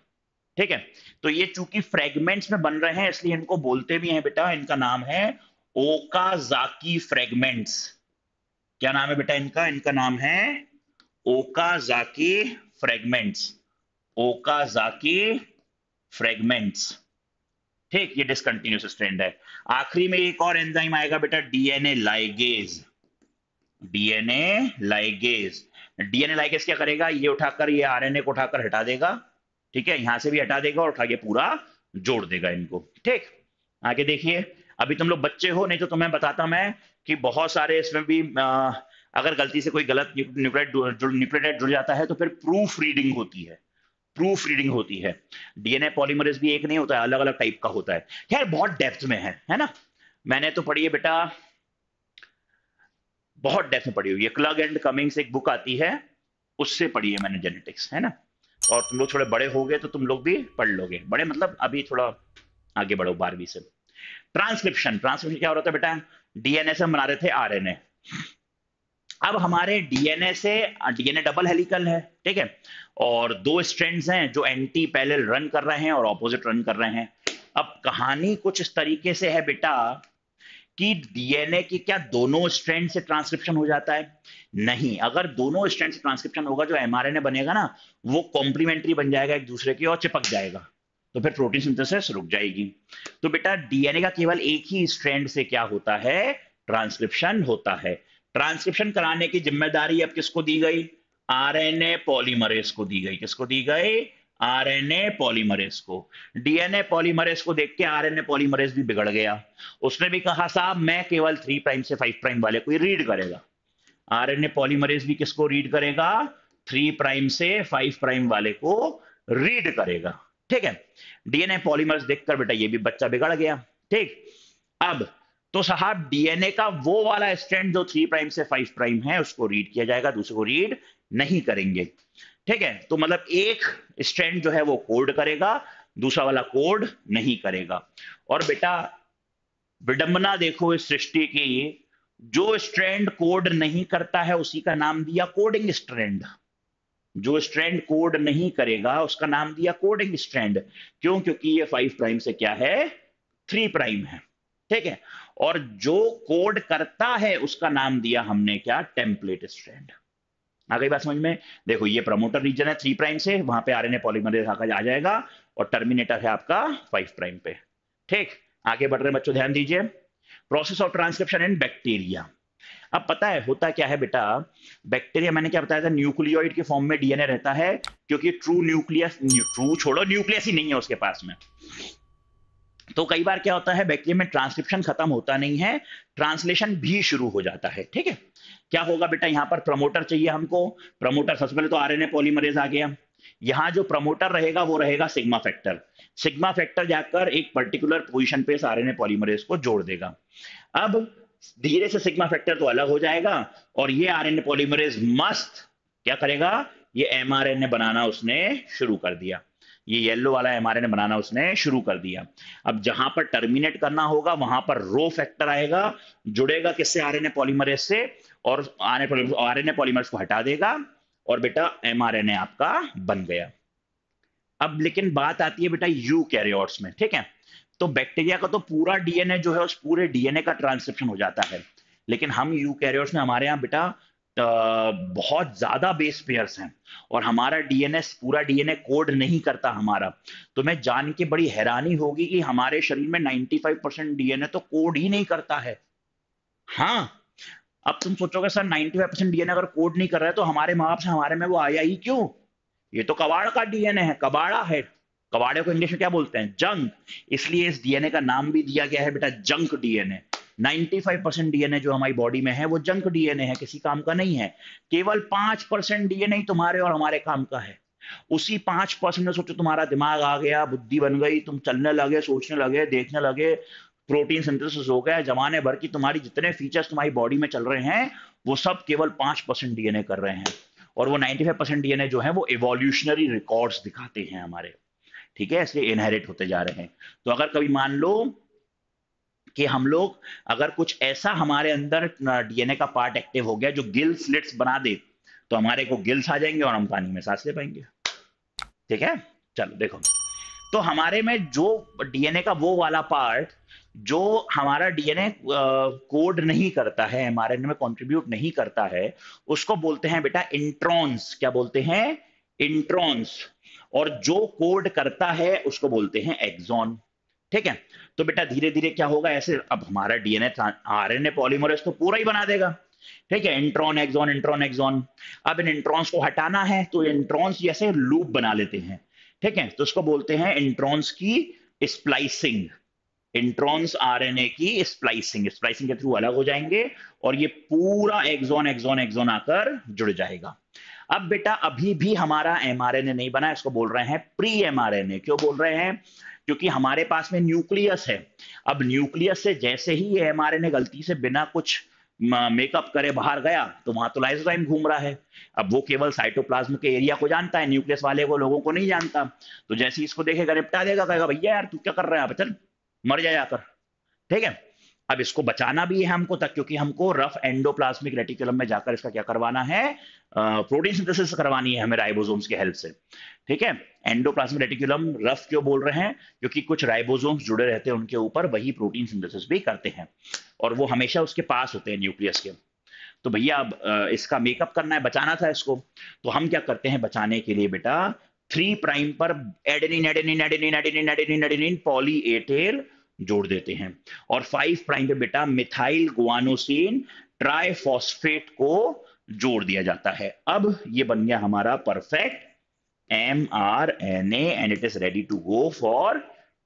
ठीक है? तो ये चूँकि फ्रेगमेंट्स में बन रहे हैं, इसलिए इनको बोलते भी हैं बेटा। इनका नाम है ओकाजाकी फ्रेगमेंट्स क्या नाम है बेटा इनका? इनका नाम है ओकाजाकी फ्रेगमेंट्स ओकाजाकी फ्रेगमेंट्स ठीक ये डिसकंटिन्यूस स्ट्रेंड है। आखिरी में एक और एंजाइम आएगा बेटा DNA ligase DNA ligase DNA ligase क्या करेगा? ये उठाकर ये आरएनए को उठाकर हटा देगा। ठीक है यहाँ से भी हटा देगा और उठा के पूरा जोड़ देगा इनको। ठीक आगे देखिए। अभी तुम लोग बच्चे हो नहीं तो तुम्हें बताता मैं कि बहुत सारे इसमें भी आ, अगर गलती से कोई गलत न्यूक्लियोटाइड जुड़ जाता है तो फिर प्रूफ रीडिंग होती है। प्रूफ रीडिंग होती है। डीएनए पॉलीमरेज भी एक नहीं होता है अलग अलग टाइप का होता है। खैर, बहुत डेप्थ में है है ना? मैंने तो पढ़ी है बेटा, बहुत डेप्थ में पढ़ी हुई है। क्लग एंड कमिंग्स एक बुक आती है, उससे पढ़ी है मैंने जेनेटिक्स है ना? और तुम लोग थोड़े बड़े हो गए तो तुम लोग भी पढ़ लोगे। बड़े मतलब अभी थोड़ा आगे बढ़ो बारहवीं से। ट्रांसक्रिप्शन ट्रांसक्रिप्शन क्या हो रहा था बेटा? डीएनए से हम बना रहे थे आरएनए अब हमारे डीएनए से डीएनए डबल हेलिकल है, ठीक है? और दो स्ट्रेंड्स हैं जो एंटी पैरेलल रन कर रहे हैं और ऑपोजिट रन कर रहे हैं। अब कहानी कुछ इस तरीके से है बेटा कि डीएनए की क्या दोनों स्ट्रैंड से ट्रांसक्रिप्शन हो जाता है? नहीं, अगर दोनों स्ट्रैंड से ट्रांसक्रिप्शन होगा, जो एमआरएनए बनेगा ना, वो कॉम्प्लीमेंट्री बन जाएगा एक दूसरे की और चिपक जाएगा। तो फिर प्रोटीन सिंथेसिस रुक जाएगी। तो बेटा डीएनए का केवल एक ही स्ट्रैंड से क्या होता है? ट्रांसक्रिप्शन होता है। ट्रांसक्रिप्शन कराने की ज़िम्मेदारी अब किसको दी गई? आरएनए पॉलीमरेज को दी गई। किसको दी गई? आरएनए पॉलीमरेज को। डीएनए पॉलीमरेज को देख के आरएनए पॉलीमरेज भी बिगड़ गया। उसने भी कहा, साहब, मैं केवल थ्री प्राइम से फाइव प्राइम वाले को रीड करेगा। आरएनए पॉलीमरेज भी किसको रीड करेगा? थ्री प्राइम से फाइव प्राइम वाले को रीड करेगा। ठीक है? डीएनए पॉलीमरेज देखकर बेटा ये भी बच्चा बिगड़ गया। ठीक? अब तो साहब डीएनए का वो वाला स्टैंड जो थ्री प्राइम से फाइव प्राइम है, उसको रीड किया जाएगा, दूसरे को रीड नहीं करेंगे। ठीक है? तो मतलब एक स्ट्रैंड जो है वो कोड करेगा, दूसरा वाला कोड नहीं करेगा। और बेटा, विडंबना देखो इस सृष्टि की, जो स्ट्रैंड कोड नहीं करता है, उसी का नाम दिया कोडिंग स्ट्रैंड जो स्ट्रैंड कोड नहीं करेगा, उसका नाम दिया कोडिंग स्ट्रैंड क्यों? क्योंकि ये फाइव प्राइम से क्या है? थ्री प्राइम है। ठीक है? और जो कोड करता है, उसका नाम दिया हमने क्या? टेम्पलेट स्ट्रैंड आ गई बात समझ में? देखो, ये प्रमोटर रीजन है थ्री प्राइम से, वहाँ पे आरएनए पॉलीमरेज आ जाएगा, और टर्मिनेटर है आपका फाइव प्राइम पे. ठीक, आगे बढ़ रहे बच्चों, ध्यान दीजिए. Process of transcription in bacteria अब पता है, होता क्या है बेटा? बैक्टीरिया मैंने क्या बताया था न्यूक्लियोइड के फॉर्म में डीएनए रहता है, क्योंकि ट्रू न्यूक्लियस ट्रू छोड़ो न्यूक्लियस ही नहीं है उसके पास में. तो कई बार क्या होता है बैक्टीरिया में ट्रांसक्रिप्शन खत्म होता नहीं है ट्रांसलेशन भी शुरू हो जाता है, ठीक है? क्या होगा बेटा, यहाँ पर प्रमोटर चाहिए हमको। प्रमोटर सबसे पहले तो आरएनए पॉलीमरेज आ गया। यहाँ जो प्रमोटर रहेगा, वो रहेगा सिग्मा फैक्टर सिग्मा फैक्टर जाकर एक पर्टिकुलर पोजीशन पे आरएनए पॉलीमरेज को जोड़ देगा। अब धीरे से सिग्मा फैक्टर तो अलग हो जाएगा और ये आरएनए पॉलीमरेज मस्त क्या करेगा? ये एमआरएनए बनाना उसने शुरू कर दिया। ये येलो वाला एमआरएनए बनाना उसने शुरू कर दिया। अब जहाँ पर टर्मिनेट करना होगा, वहाँ पर रो फैक्टर आएगा, जुड़ेगा किससे? आरएनए पॉलीमरेज से, और आरएनए पॉलीमरेज को हटा देगा, और बेटा एमआरएनए आपका बन गया। अब लेकिन बात आती है बेटा यू कैरियोट्स में, ठीक है? तो बैक्टीरिया का तो पूरा डीएनए जो है, उस पूरे डीएनए का ट्रांसक्रिप्शन हो जाता है। लेकिन हम यू कैरियोट्स में, हमारे यहाँ बेटा बहुत ज़्यादा बेस पेयर्स हैं और हमारा डीएनए पूरा डीएनए कोड नहीं करता हमारा। तो मैं जान के बड़ी हैरानी होगी कि हमारे शरीर में 95 परसेंट डीएनए तो कोड ही नहीं करता है। हाँ अब तुम सोचोगे, सर 95 परसेंट डीएनए अगर कोड नहीं कर रहा है तो हमारे माँ बाप से हमारे में वो आया ही क्यों? ये तो कबाड़ का डीएनए है, कबाड़ा है। कबाड़े को इंग्लिश में क्या बोलते हैं? जंक इसलिए इस डीएनए का नाम भी दिया गया है, बेटा जंक डीएनए 95 परसेंट डीएनए जो हमारी बॉडी में है, वो जंक डीएनए है, किसी काम का नहीं है। केवल पाँच परसेंट डीएनए तुम्हारे और हमारे काम का है। उसी पाँच परसेंट में सोचो तुम्हारा दिमाग आ गया, बुद्धि बन गई, तुम चलने लगे, सोचने लगे, देखने लगे प्रोटीन सिंथेसिस हो गया, जमाने भर की तुम्हारी जितने फीचर्स तुम्हारी बॉडी में चल रहे हैं, वो सब केवल पाँच परसेंट डीएनए कर रहे हैं। और वो 95 परसेंट डीएनए जो है, वो इवोल्यूशनरी रिकॉर्ड्स दिखाते हैं हमारे। ठीक है? इसलिए इनहेरिट होते जा रहे हैं। तो अगर कभी मान लो कि हम लोग अगर कुछ ऐसा हमारे अंदर डीएनए का पार्ट एक्टिव हो गया जो गिल स्लिट्स बना दे तो हमारे को गिल्स आ जाएँगे और हम पानी में सांस ले पाएँगे। ठीक है? चलो, देखो। तो हमारे में जो डीएनए का वो वाला पार्ट जो हमारा डीएनए कोड नहीं करता है एमआरएनए में कंट्रीब्यूट नहीं करता है, उसको बोलते हैं बेटा इंट्रॉन्स क्या बोलते हैं? इंट्रॉन्स और जो कोड करता है, उसको बोलते हैं एक्सॉन ठीक है? तो बेटा धीरे धीरे क्या होगा? ऐसे अब हमारा डीएनए आरएनए पॉलीमरेज तो पूरा ही बना देगा। ठीक है? इंट्रॉन एक्सॉन इंट्रॉन एक्सॉन अब इन इंट्रॉन्स को हटाना है तो इंट्रॉन्स जैसे लूप बना लेते हैं। ठीक है? तो उसको बोलते हैं इंट्रॉन्स की स्प्लाइसिंग इंट्रॉन्स आरएनए की स्प्लाइसिंग स्प्लाइसिंग के थ्रू अलग हो जाएँगे और ये पूरा एक्सॉन एक्सॉन एक्सॉन आकर जुड़ जाएगा। अब बेटा अभी भी हमारा एमआरएनए नहीं बना इसको बोल रहे हैं प्री एमआरएनए क्यों बोल रहे हैं? क्योंकि हमारे पास में न्यूक्लियस है। अब न्यूक्लियस से जैसे ही ये एमआरएनए गलती से बिना कुछ मेकअप करे बाहर गया तो वहाँ तो लाइसोजाइम घूम रहा है। अब वो केवल साइटोप्लाज्म के एरिया को जानता है न्यूक्लियस वाले को, लोगों को नहीं जानता। तो जैसे ही इसको देखेगा, निपटा देगा, कहेगा, भैया यार, तू क्या कर रहा है चल, मर जाए जाकर। ठीक है? अब इसको बचाना भी है हमको तक, क्योंकि हमको रफ एंडोप्लाज्मिक रेटिकुलम में जाकर इसका क्या करवाना है? प्रोटीन सिंथेसिस करवानी है हमें राइबोसोम्स के हेल्प से। ठीक है? एंडोप्लाज्मिक रेटिकुलम रफ क्यों बोल रहे हैं? क्योंकि कुछ राइबोसोम्स जुड़े रहते हैं उनके ऊपर, वही प्रोटीन सिंथेसिस भी करते हैं। और वो हमेशा उसके पास होते हैं न्यूक्लियस के। तो भैया, अब इसका मेकअप करना है, बचाना था इसको। तो हम क्या करते हैं बचाने के लिए बेटा? थ्री प्राइम पर adenine adenine adenine adenine adenine adenine poly A tail जोड़ देते हैं। और फाइव प्राइम पे बेटा मिथाइल गुआनोसिन ट्राइफॉस्फेट को जोड़ दिया जाता है। अब ये बन गया हमारा perfect M R N and it is ready to go for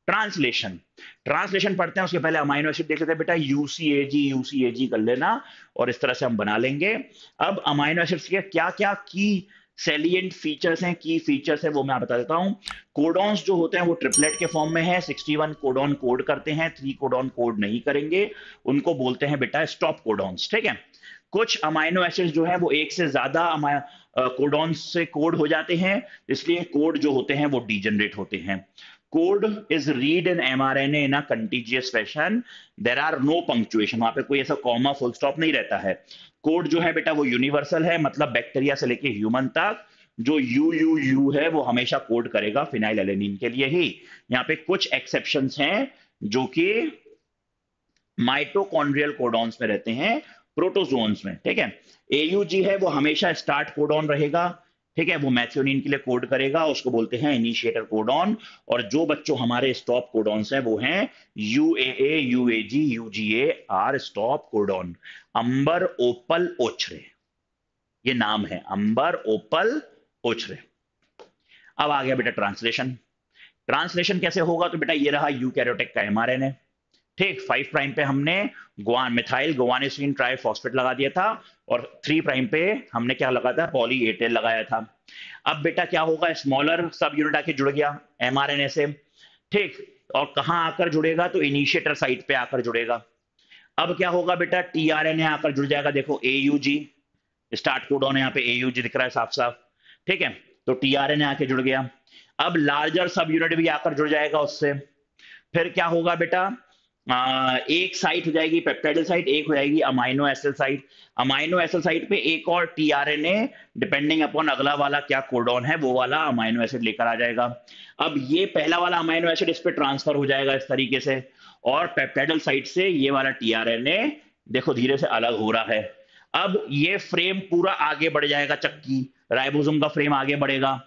translation translation पढ़ते हैं, उसके पहले अमाइनो एसिड देख लेते हैं बेटा यूसीएजी यूसीएजी कर लेना और इस तरह से हम बना लेंगे। अब अमाइनो एसिड्स के क्या क्या की सेलियंट फीचर्स हैं की फीचर्स हैं, वो मैं बता देता हूँ। कोडॉन्स जो होते हैं, वो ट्रिपलेट के फॉर्म में है 61 कोडॉन कोड करते हैं थ्री कोडॉन कोड नहीं करेंगे, उनको बोलते हैं बेटा स्टॉप कोडॉन्स ठीक है? कुछ अमाइनो एसिड जो है, वो एक से ज़्यादा कोडॉन से कोड हो जाते हैं, इसलिए कोड जो होते हैं, वो डिजेनरेट होते हैं। Code is read in mRNA in a contiguous fashion there are no punctuation वहाँ पे कोई ऐसा कॉमा फुल स्टॉप नहीं रहता है। कोड जो है बेटा वो यूनिवर्सल है मतलब बैक्टीरिया से लेके ह्यूमन तक। जो यू यू यू है, वो हमेशा कोड करेगा फिनाइल एलेनिन के लिए ही। यहाँ पे कुछ एक्सेप्शन हैं, जो कि माइटोकॉन्ड्रियल कोडॉन्स में रहते हैं प्रोटोजोन्स में, ठीक है? एयूजी है, वो हमेशा स्टार्ट कोडॉन रहेगा। ठीक है, वो मैथ्योनिन के लिए कोड करेगा, उसको बोलते हैं इनिशिएटर कोडॉन और जो बच्चों हमारे स्टॉप कोडॉन्स हैं, वो हैं U A A U A G U G A are stop codon amber opal ochre, ये नाम है, अंबर ओपल ओछरे। अब आ गया बेटा ट्रांसलेशन ट्रांसलेशन कैसे होगा? तो बेटा ये रहा यू कैरोटेक का एमआरएनए ठीक फाइव प्राइम पे हमने गुआन मिथाइल गुआनिसिन ट्राइफॉस्फेट लगा दिया था और थ्री प्राइम पे हमने क्या लगा था? पॉली एटेल लगाया था। अब बेटा क्या होगा? स्मॉलर सब यूनिट आके जुड़ गया एमआरएनए से। ठीक, और कहाँ आकर जुड़ेगा? तो इनिशिएटर साइट पे आकर जुड़ेगा। अब क्या होगा बेटा? टीआरएनए आकर जुड़ जाएगा। देखो एयूजी स्टार्ट कोडॉन यहाँ पे एयूजी दिख रहा है साफ़ साफ़ ठीक है तो टीआरएनए आके जुड़ गया। अब लार्जर सब यूनिट भी आकर जुड़ जाएगा उससे। फिर क्या होगा बेटा? एक साइट हो जाएगी पेप्टाइडल साइट एक हो जाएगी amino acid site amino acid site पे एक और टीआरएनए डिपेंडिंग अपॉन अगला वाला क्या कोडॉन है, वो वाला अमाइनो एसिड लेकर आ जाएगा. अब ये पहला वाला अमाइनो एसिड इस पे ट्रांसफ़र हो जाएगा इस तरीके से. और पेप्टाइडल साइट से ये वाला टीआरएनए देखो धीरे से अलग हो रहा है. अब ये फ्रेम पूरा आगे बढ़ जाएगा चक्की. राइबोसोम का फ्रेम आगे बढ़ेगा.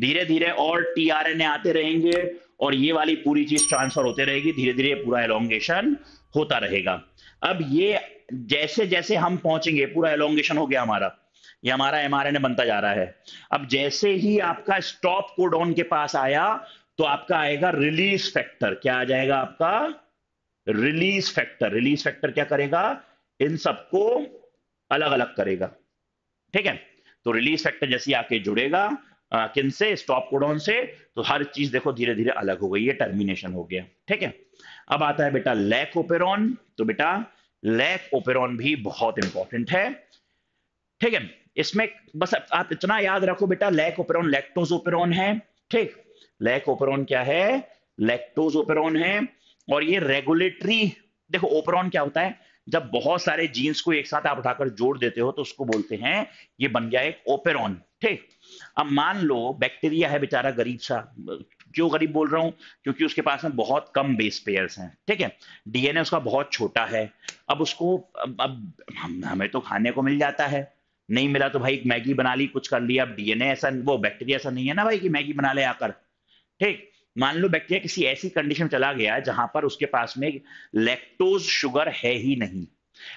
धीरे धीरे और टीआरएनए आते रहेंगे. और ये वाली पूरी चीज़ ट्रांसफ़र होते रहेगी धीरे धीरे पूरा एलोंगेशन होता रहेगा। अब ये जैसे जैसे हम पहुँचेंगे, पूरा एलोंगेशन हो गया हमारा। ये हमारा एमआरएनए बनता जा रहा है। अब जैसे ही आपका स्टॉप कोडॉन के पास आया तो आपका आएगा रिलीज़ फैक्टर क्या आ जाएगा आपका? रिलीज़ फैक्टर रिलीज़ फैक्टर क्या करेगा? इन सबको अलग अलग करेगा। ठीक है? तो रिलीज़ फैक्टर जैसे आके जुड़ेगा किन से? स्टॉप कोडॉन से। तो हर चीज़ देखो धीरे धीरे अलग हो गई है टर्मिनेशन हो गया, ठीक है? अब आता है बेटा लैक ओपेरॉन तो बेटा लैक ओपेरॉन भी बहुत इंपॉर्टेंट है, ठीक है? इसमें बस आप इतना याद रखो बेटा लैक ओपेरॉन लैक्टोज ओपेरॉन है, ठीक? लैक ओपेरॉन क्या है? लैक्टोज ओपेरॉन है। और ये रेगुलेटरी देखो ओपेरॉन क्या होता है? जब बहुत सारे जीन्स को एक साथ आप उठाकर जोड़ देते हो तो उसको बोलते हैं ये बन गया एक ओपेरॉन ठीक? अब मान लो बैक्टीरिया है बेचारा गरीब सा क्यों गरीब बोल रहा हूँ? क्योंकि उसके पास में बहुत कम बेस पेयर्स हैं ठीक है? डीएनए उसका बहुत छोटा है अब उसको अब, अब हमें तो खाने को मिल जाता है। नहीं मिला तो भाई मैगी बना ली कुछ कर लिया अब डीएनए ऐसा वो बैक्टीरिया ऐसा नहीं है ना भाई कि मैगी बना ले आकर ठीक? मान लो बैक्टीरिया किसी ऐसी कंडीशन चला गया जहाँ पर उसके पास में लैक्टोज शुगर है ही नहीं।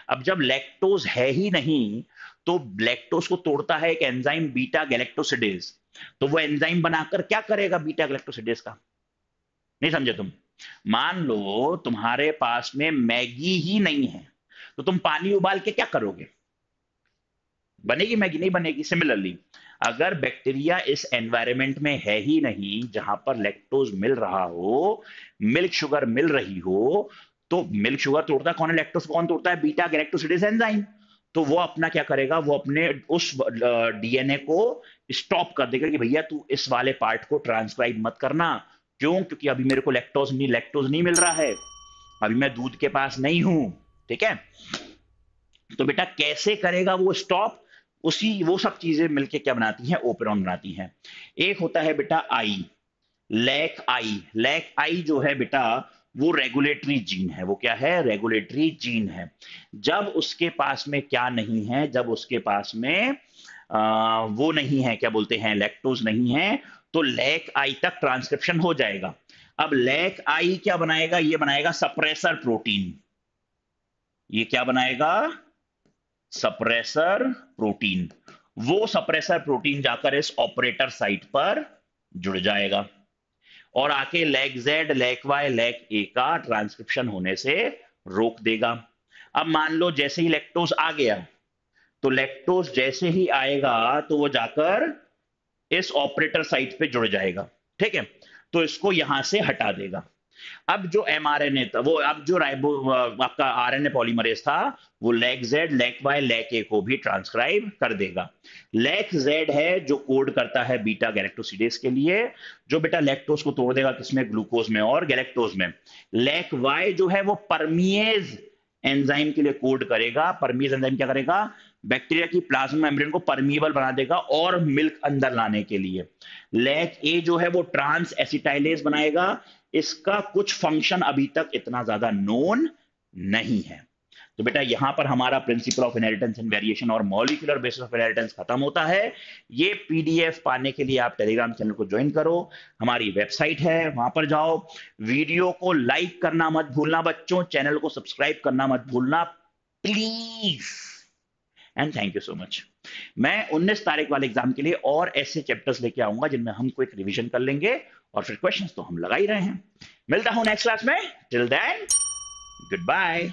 अब जब लैक्टोज है ही नहीं तो लैक्टोज को तोड़ता है एक एंजाइम बीटा गैलेक्टोसिडेज तो वो एंजाइम बनाकर क्या करेगा बीटा गैलेक्टोसिडेज का? नहीं समझे तुम? मान लो तुम्हारे पास में मैगी ही नहीं है तो तुम पानी उबाल के क्या करोगे? बनेगी मैगी? नहीं बनेगी सिमिलरली अगर बैक्टीरिया इस एनवायरमेंट में है ही नहीं, जहाँ पर लैक्टोज मिल रहा हो मिल्क शुगर मिल रही हो तो मिल्क शुगर तोड़ता कौन है? लैक्टोज कौन तोड़ता है? बीटा गैलेक्टोसिडेज एंजाइम तो वो अपना क्या करेगा? वो अपने उस डीएनए को स्टॉप कर देगा कि भैया तू इस वाले पार्ट को ट्रांसक्राइब मत करना। क्यों? क्योंकि अभी मेरे को लैक्टोज नहीं लैक्टोज नहीं मिल रहा है। अभी मैं दूध के पास नहीं हूँ, ठीक है? तो बेटा कैसे करेगा वो स्टॉप उसी वो सब चीज़ें मिलके क्या बनाती हैं? ओपेरॉन बनाती हैं। एक होता है बेटा आई लैक आई। लैक आई जो है बेटा वो रेगुलेटरी जीन है। वो क्या है? रेगुलेटरी जीन है। जब उसके पास में क्या नहीं है जब उसके पास में आ, वो नहीं है क्या बोलते हैं लैक्टोज नहीं है तो लैक आई तक ट्रांसक्रिप्शन हो जाएगा। अब लैक आई क्या बनाएगा? ये बनाएगा सप्रेसर प्रोटीन ये क्या बनाएगा? सप्रेसर प्रोटीन वो सप्रेसर प्रोटीन जाकर इस ऑपरेटर साइट पर जुड़ जाएगा। और आके lac Z lac Y lac A का ट्रांसक्रिप्शन होने से रोक देगा। अब मान लो जैसे ही लेक्टोज आ गया तो लेक्टोज जैसे ही आएगा तो वो जाकर इस ऑपरेटर साइट पे जुड़ जाएगा। ठीक है? तो इसको यहाँ से हटा देगा। अब जो एमआरएनए था, वो अब जो राइबो आपका आरएनए पॉलीमरेज था, वो lac Z lac Y lac A को भी ट्रांसक्राइब कर देगा। लेग जेड है जो कोड करता है बीटा गैलेक्टोसिडेस के लिए। जो बेटा लैक्टोज को तोड़ देगा किसमें? ग्लूकोज में और गैलेक्टोज में। लेग वाई जो है वो परमिएज एंजाइम के लिए कोड करेगा। परमिएज एंजाइम क्या करेगा? बैक्टीरिया की प्लाज्मा मेम्ब्रेन को परमिएबल बना देगा और मिल्क अंदर लाने के लिए। लेग ए जो है वो ट्रांस एसिटाइलेज बनाएगा। इसका कुछ फ़ंक्शन अभी तक इतना ज़्यादा नोन नहीं है। तो बेटा, यहाँ पर हमारा principle of inheritance and variation और मॉलिकुलर बेसिस ऑफ़ इनहेरिटेंस खत्म होता है। ये पीडीएफ पाने के लिए आप टेलीग्राम चैनल को ज्वाइन करो। हमारी वेबसाइट है, वहाँ पर जाओ। वीडियो को लाइक करना मत भूलना बच्चों चैनल को सब्सक्राइब करना मत भूलना please and thank you so much मैं 19 तारीख वाले एग्ज़ाम के लिए और ऐसे चैप्टर्स लेके आऊँगा जिनमें हम कोई रिविजन कर लेंगे। और फिर क्वेश्चन तो हम लगा ही रहे हैं। मिलता हूँ नेक्स्ट क्लास में। Till then good bye